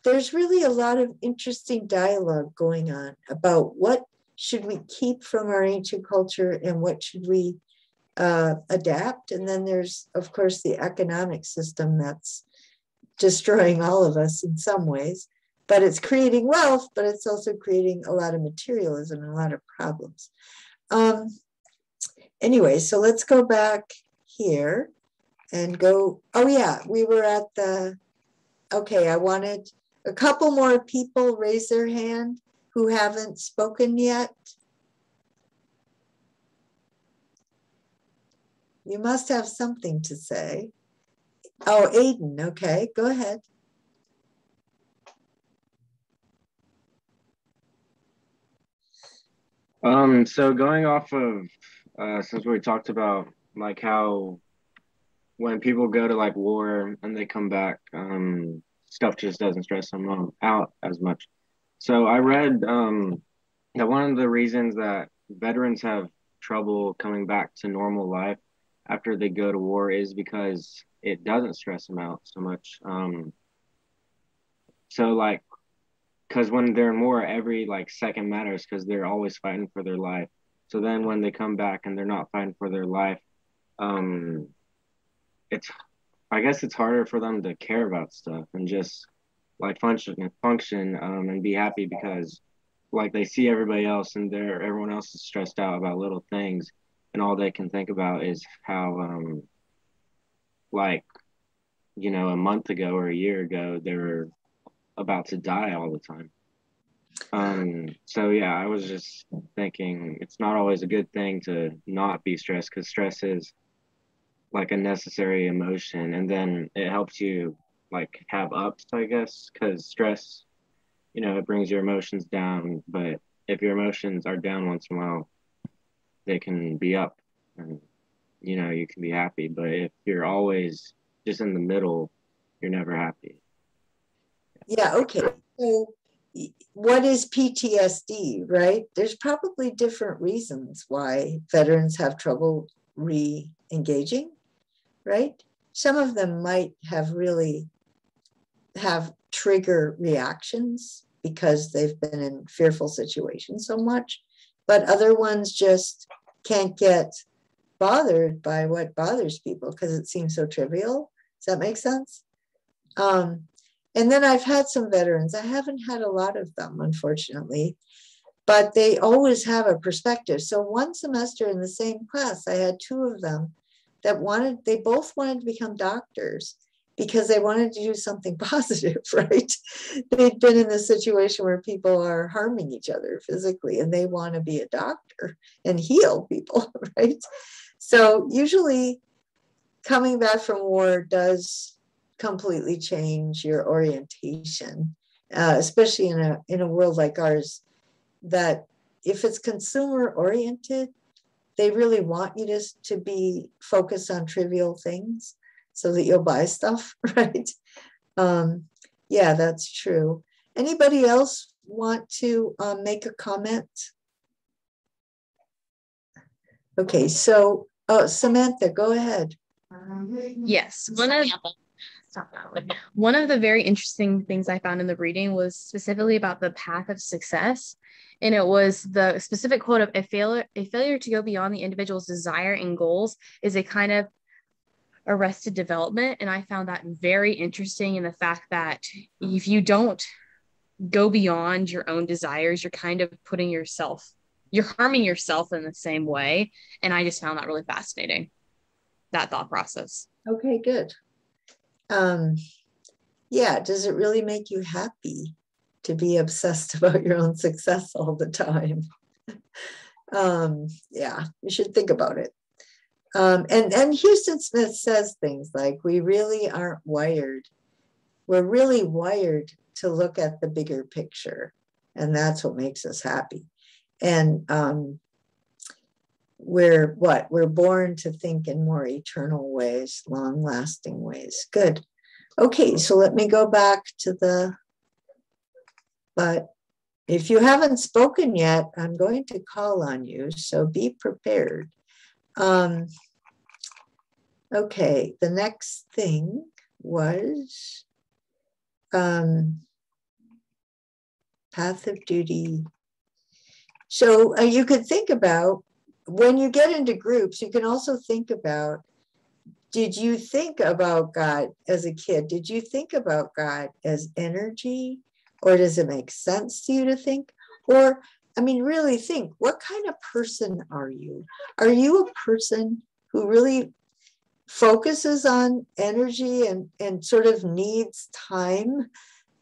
there's really a lot of interesting dialogue going on about what should we keep from our ancient culture and what should we uh, adapt. And then there's, of course, the economic system that's destroying all of us in some ways, but it's creating wealth, but it's also creating a lot of materialism and a lot of problems. Um, anyway, so let's go back here and go. Oh, yeah, we were at the. Okay, I wanted a couple more people raise their hand who haven't spoken yet. You must have something to say. Oh, Aiden, okay, go ahead. Um, so going off of uh, since we talked about like how when people go to like war and they come back, um, stuff just doesn't stress them out as much. So I read um, that one of the reasons that veterans have trouble coming back to normal life after they go to war is because it doesn't stress them out so much. Um, so like, because when they're in war, every like second matters because they're always fighting for their life. So then when they come back and they're not fighting for their life, um, it's I guess it's harder for them to care about stuff and just like function function um, and be happy because like they see everybody else and they're everyone else is stressed out about little things. And all they can think about is how um like you know a month ago or a year ago they were about to die all the time. Um so yeah i was just thinking it's not always a good thing to not be stressed because stress is like a necessary emotion and then it helps you like have ups i guess because stress you know it brings your emotions down but if your emotions are down once in a while they can be up and you know you can be happy but if you're always just in the middle you're never happy. Yeah okay so what is ptsd right? There's probably different reasons why veterans have trouble re-engaging right? Some of them might have really have trigger reactions because they've been in fearful situations so much, but other ones just can't get bothered by what bothers people because it seems so trivial. Does that make sense? Um, and then I've had some veterans. I haven't had a lot of them, unfortunately, but they always have a perspective. So one semester in the same class, I had two of them that wanted, they both wanted to become doctors because they wanted to do something positive, right? They'd been in this situation where people are harming each other physically and they want to be a doctor and heal people, right? So usually coming back from war does completely change your orientation, uh, especially in a in a world like ours that if it's consumer oriented, they really want you to, to be focused on trivial things so that you'll buy stuff, right? Um, yeah, that's true. Anybody else want to um, make a comment? Okay, so uh, Samantha, go ahead. Yes, one of one of the very interesting things I found in the reading was specifically about the path of success and it was the specific quote of a failure a failure to go beyond the individual's desire and goals is a kind of arrested development. And i found that very interesting in the fact that if you don't go beyond your own desires you're kind of putting yourself you're harming yourself in the same way. And i just found that really fascinating that thought process. Okay good. Um yeah does it really make you happy to be obsessed about your own success all the time. um, yeah, you should think about it. Um, and, and Huston Smith says things like, we really aren't wired. We're really wired to look at the bigger picture. And that's what makes us happy. And um, we're what? We're born to think in more eternal ways, long lasting ways. Good. Okay, so let me go back to the, but if you haven't spoken yet, I'm going to call on you, so be prepared. Um, okay, the next thing was um, path of duty. So uh, you could think about when you get into groups, you can also think about did you think about God as a kid? Did you think about God as energy? Or does it make sense to you to think? Or, I mean, really think what kind of person are you? Are you a person who really focuses on energy and, and sort of needs time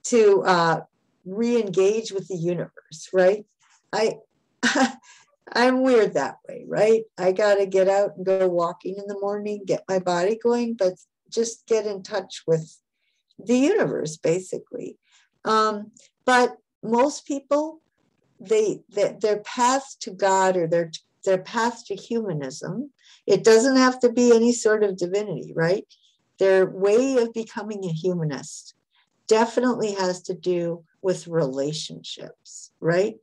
to uh, re-engage with the universe, right? I I'm weird that way, right? I got to get out and go walking in the morning, get my body going, but just get in touch with the universe, basically. Um, but most people, they, they their path to God or their their path to humanism, it doesn't have to be any sort of divinity, right? Their way of becoming a humanist definitely has to do with relationships, right?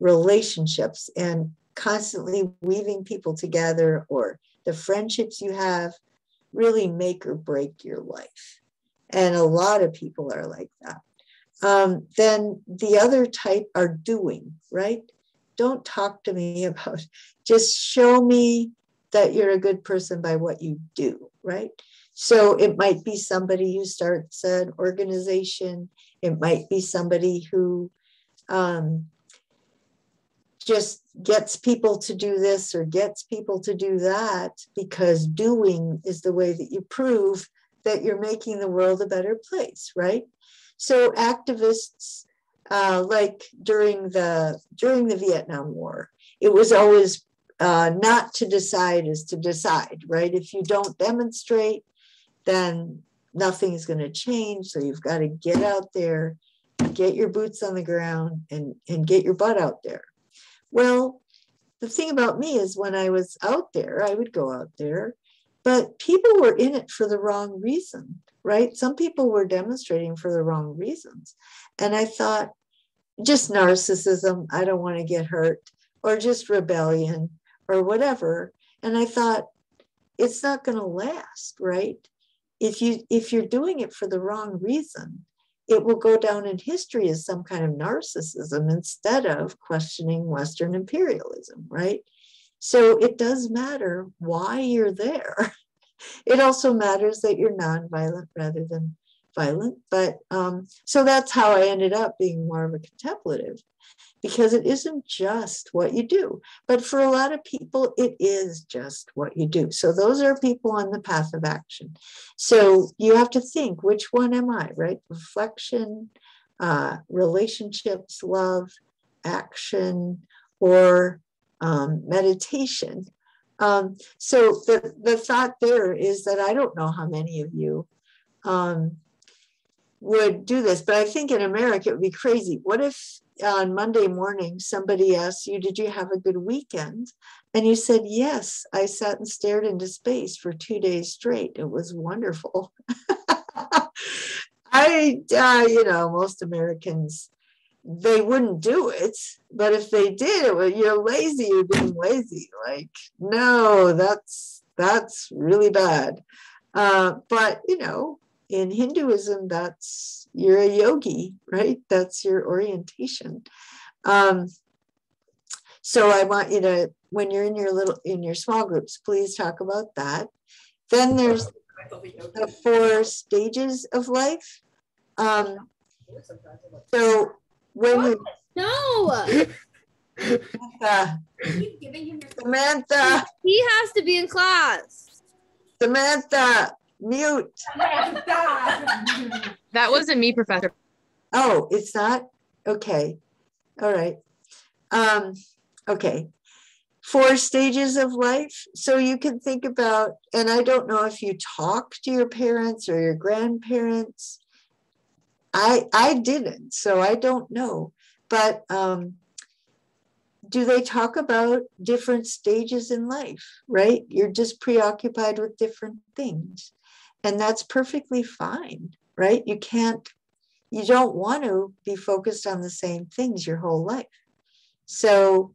relationships and constantly weaving people together or the friendships you have really make or break your life. And a lot of people are like that. Um, then the other type are doing, right? Don't talk to me about, just show me that you're a good person by what you do, right? So it might be somebody who starts an organization, it might be somebody who um, just gets people to do this or gets people to do that because doing is the way that you prove that you're making the world a better place, right? So activists, uh, like during the during the Vietnam War, it was always uh, not to decide is to decide, right? If you don't demonstrate, then nothing is going to change. So you've got to get out there, get your boots on the ground, and and get your butt out there. Well, the thing about me is when I was out there, I would go out there, but people were in it for the wrong reason, right? Some people were demonstrating for the wrong reasons. And I thought, just narcissism, I don't want to get hurt, or just rebellion, or whatever. And I thought, it's not going to last, right? If you if you're doing it for the wrong reason, it will go down in history as some kind of narcissism instead of questioning Western imperialism, right? So it does matter why you're there. It also matters that you're nonviolent rather than violent. But um, so that's how I ended up being more of a contemplative because it isn't just what you do. But for a lot of people, it is just what you do. So those are people on the path of action. So you have to think which one am I, right? Reflection, uh, relationships, love, action, or um, meditation. Um, so the, the thought there is that I don't know how many of you um, would do this, but I think in America it would be crazy. What if on Monday morning somebody asked you, Did you have a good weekend? And you said, Yes, I sat and stared into space for two days straight. It was wonderful. I, uh, you know, most Americans, they wouldn't do it. But if they did, it would, you're lazy, you're being lazy. Like, no, that's that's really bad. Uh, but you know, in Hinduism, that's you're a yogi, right? That's your orientation. Um, so I want you to, when you're in your little in your small groups, please talk about that. Then there's the four stages of life. Um, so when you no. Samantha, Samantha, he has to be in class. Samantha, Mute. That wasn't me, Professor. Oh, it's not? Okay. All right. Um, okay. four stages of life. So you can think about, and I don't know if you talk to your parents or your grandparents. I I didn't, so I don't know. But um, do they talk about different stages in life? Right? You're just preoccupied with different things, and that's perfectly fine. Right? You can't. You don't want to be focused on the same things your whole life. So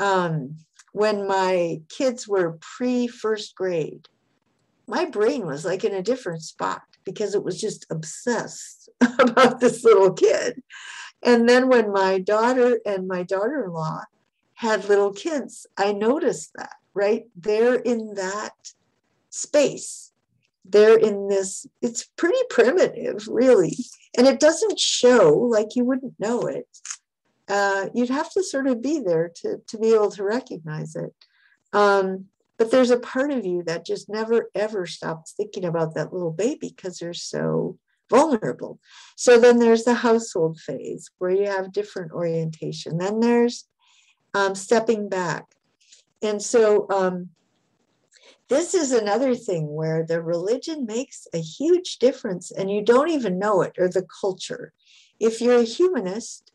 um, when my kids were pre first grade, my brain was like in a different spot because it was just obsessed about this little kid. And then when my daughter and my daughter in law had little kids, I noticed that, right? They're in that space. They're in this, it's pretty primitive, really. And it doesn't show like you wouldn't know it uh, you'd have to sort of be there to, to be able to recognize it. Um, but there's a part of you that just never ever stops thinking about that little baby because they're so vulnerable. So then there's the household phase where you have different orientation. Then there's um, stepping back. And so um, this is another thing where the religion makes a huge difference and you don't even know it or the culture. If you're a humanist,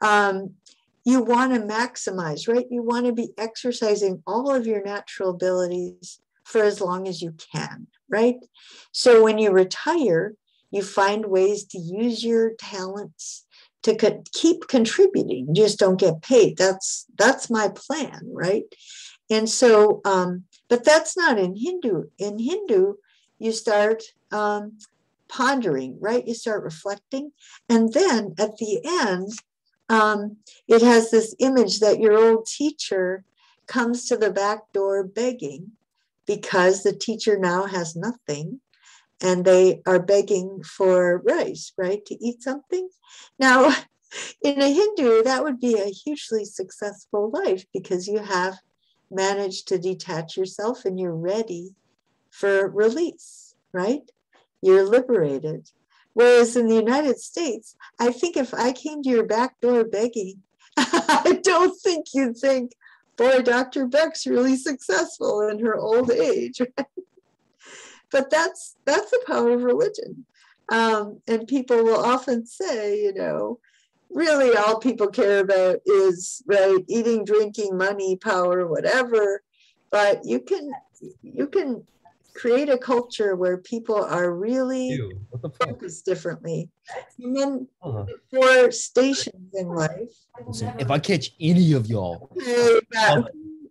um, you want to maximize, right? You want to be exercising all of your natural abilities for as long as you can, right? So when you retire, you find ways to use your talents to co- keep contributing. Just don't get paid. That's that's my plan, right? And so, um, but that's not in Hindu. In Hindu, you start um, pondering, right? You start reflecting, and then at the end, um, it has this image that your old teacher comes to the back door begging because the teacher now has nothing and they are begging for rice, right, to eat something. Now, in a Hindu, that would be a hugely successful life because you have managed to detach yourself and you're ready for release, right? You're liberated. Whereas in the United States, I think if I came to your back door begging, I don't think you'd think, boy, Dr. Beck's really successful in her old age. but that's that's the power of religion. Um, and people will often say, you know, really all people care about is right eating, drinking, money, power, whatever. But you can you can create a culture where people are really focused differently. And then uh-huh. for stations in life. If I catch any of y'all. Hey, Matt,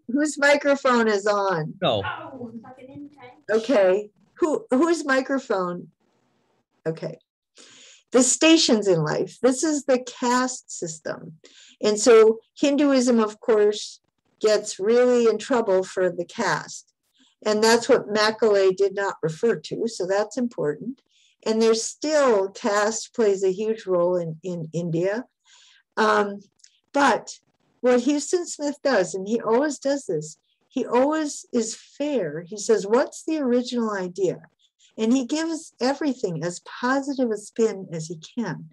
whose microphone is on? No. Okay. Who whose microphone? Okay. The stations in life. This is the caste system. And so Hinduism, of course, gets really in trouble for the caste and that's what Macaulay did not refer to. So that's important. And there's still caste plays a huge role in, in India. Um, but what Huston Smith does, and he always does this, he always is fair. He says, What's the original idea? And he gives everything as positive a spin as he can.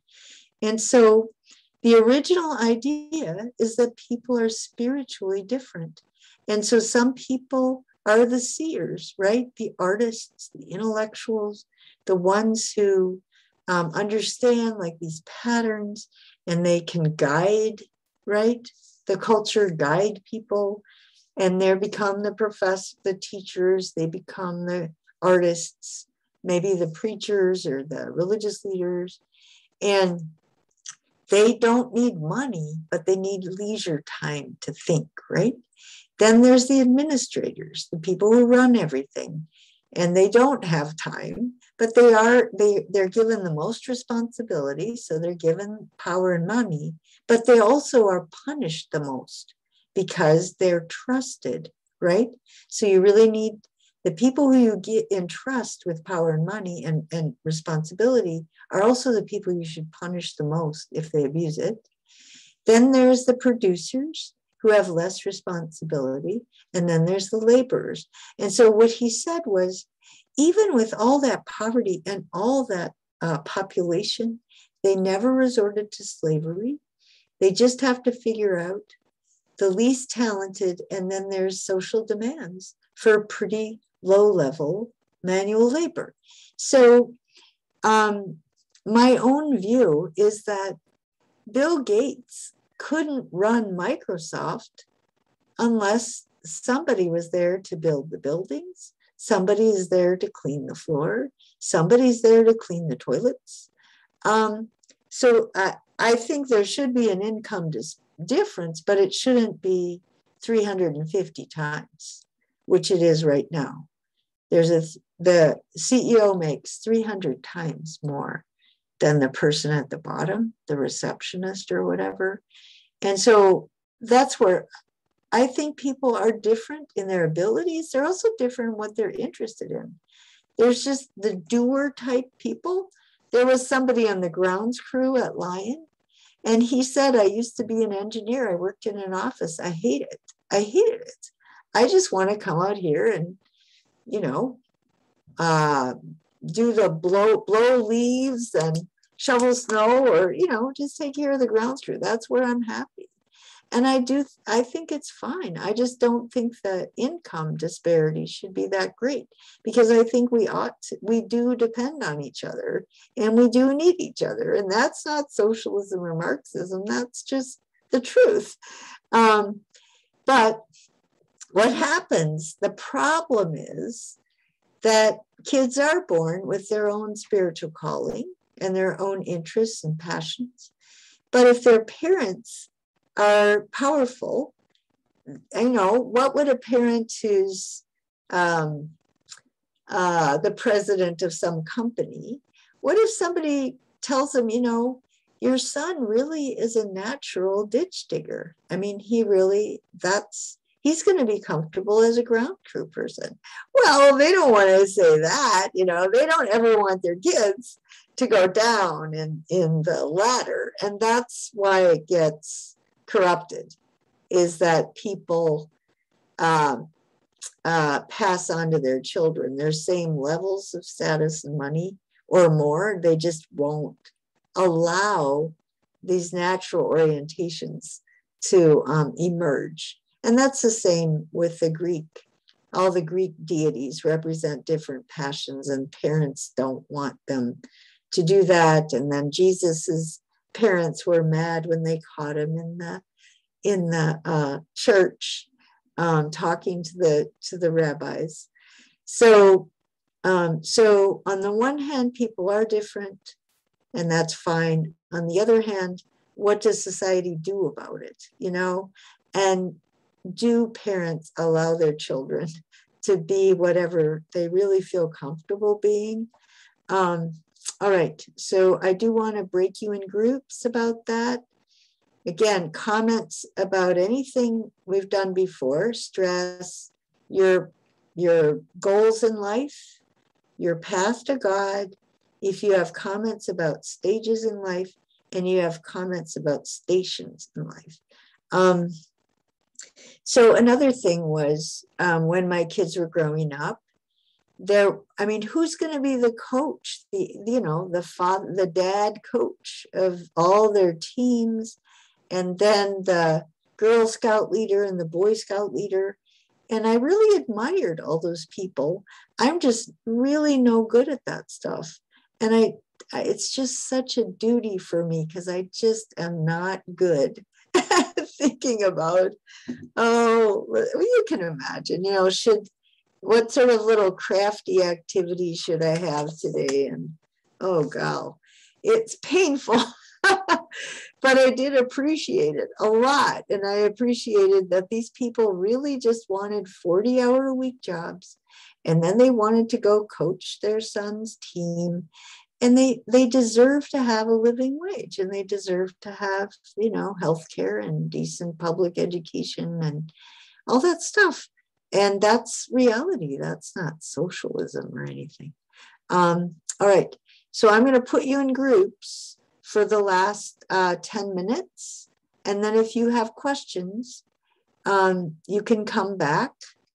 And so the original idea is that people are spiritually different. And so some people are the seers, right? The artists, the intellectuals, the ones who um, understand like these patterns and they can guide, right? The culture guide people and they become the professors, the teachers, they become the artists, maybe the preachers or the religious leaders. And they don't need money, but they need leisure time to think, right? Then there's the administrators, the people who run everything, and they don't have time, but they are they they're given the most responsibility, so they're given power and money, but they also are punished the most because they're trusted, right? So you really need the people who you get entrust with power and money and, and responsibility are also the people you should punish the most if they abuse it. Then there's the producers who have less responsibility. And then there's the laborers. And so what he said was even with all that poverty and all that uh, population, they never resorted to slavery. They just have to figure out the least talented, and then there's social demands for pretty low level manual labor. So, um, my own view is that Bill Gates couldn't run Microsoft unless somebody was there to build the buildings, somebody is there to clean the floor, somebody's there to clean the toilets. Um, so I, I think there should be an income dis- difference, but it shouldn't be 350 times, which it is right now. There's a the CEO makes 300 times more than the person at the bottom, the receptionist or whatever. And so that's where I think people are different in their abilities. They're also different in what they're interested in. There's just the doer type people. There was somebody on the grounds crew at Lyon, and he said, I used to be an engineer. I worked in an office. I hate it. I hated it. I just want to come out here and, you know, uh, do the blow blow leaves and shovel snow, or you know, just take care of the grounds crew. That's where I'm happy and I do, I think it's fine. I just don't think the income disparity should be that great because I think we ought to, we do depend on each other and we do need each other. And that's not socialism or Marxism, that's just the truth. Um, but what happens, the problem is that kids are born with their own spiritual calling and their own interests and passions. But if their parents are powerful. You know, what would a parent who's um, uh, the president of some company, what if somebody tells them, you know, your son really is a natural ditch digger? I mean, he really, that's, he's going to be comfortable as a ground crew person. Well, they don't want to say that, you know, they don't ever want their kids to go down in, in the ladder. And that's why it gets corrupted is that people um, uh, pass on to their children their same levels of status and money or more. They just won't allow these natural orientations to um, emerge. And that's the same with the Greek. All the Greek deities represent different passions, and parents don't want them to do that. And then Jesus's parents were mad when they caught him in the in the uh, church um, talking to the to the rabbis. So um, so on the one hand, people are different, and that's fine. On the other hand, what does society do about it? You know, and do parents allow their children to be whatever they really feel comfortable being? Um, all right, so I do want to break you in groups about that. Again, comments about anything we've done before, stress, your, your goals in life, your path to God. If you have comments about stages in life and you have comments about stations in life. Um, so another thing was um, when my kids were growing up, there i mean who's going to be the coach the you know the father the dad coach of all their teams and then the girl scout leader and the boy scout leader. And i really admired all those people. I'm just really no good at that stuff. And i, I it's just such a duty for me because i just am not good thinking about oh you can imagine you know should what sort of little crafty activity should I have today? And oh, God, it's painful. but I did appreciate it a lot. And I appreciated that these people really just wanted 40 hour a week jobs. And then they wanted to go coach their son's team. And they, they deserve to have a living wage and they deserve to have, you know, health care and decent public education and all that stuff and that's reality. That's not socialism or anything. Um, all right. So I'm going to put you in groups for the last uh, 10 minutes. And then if you have questions, um, you can come back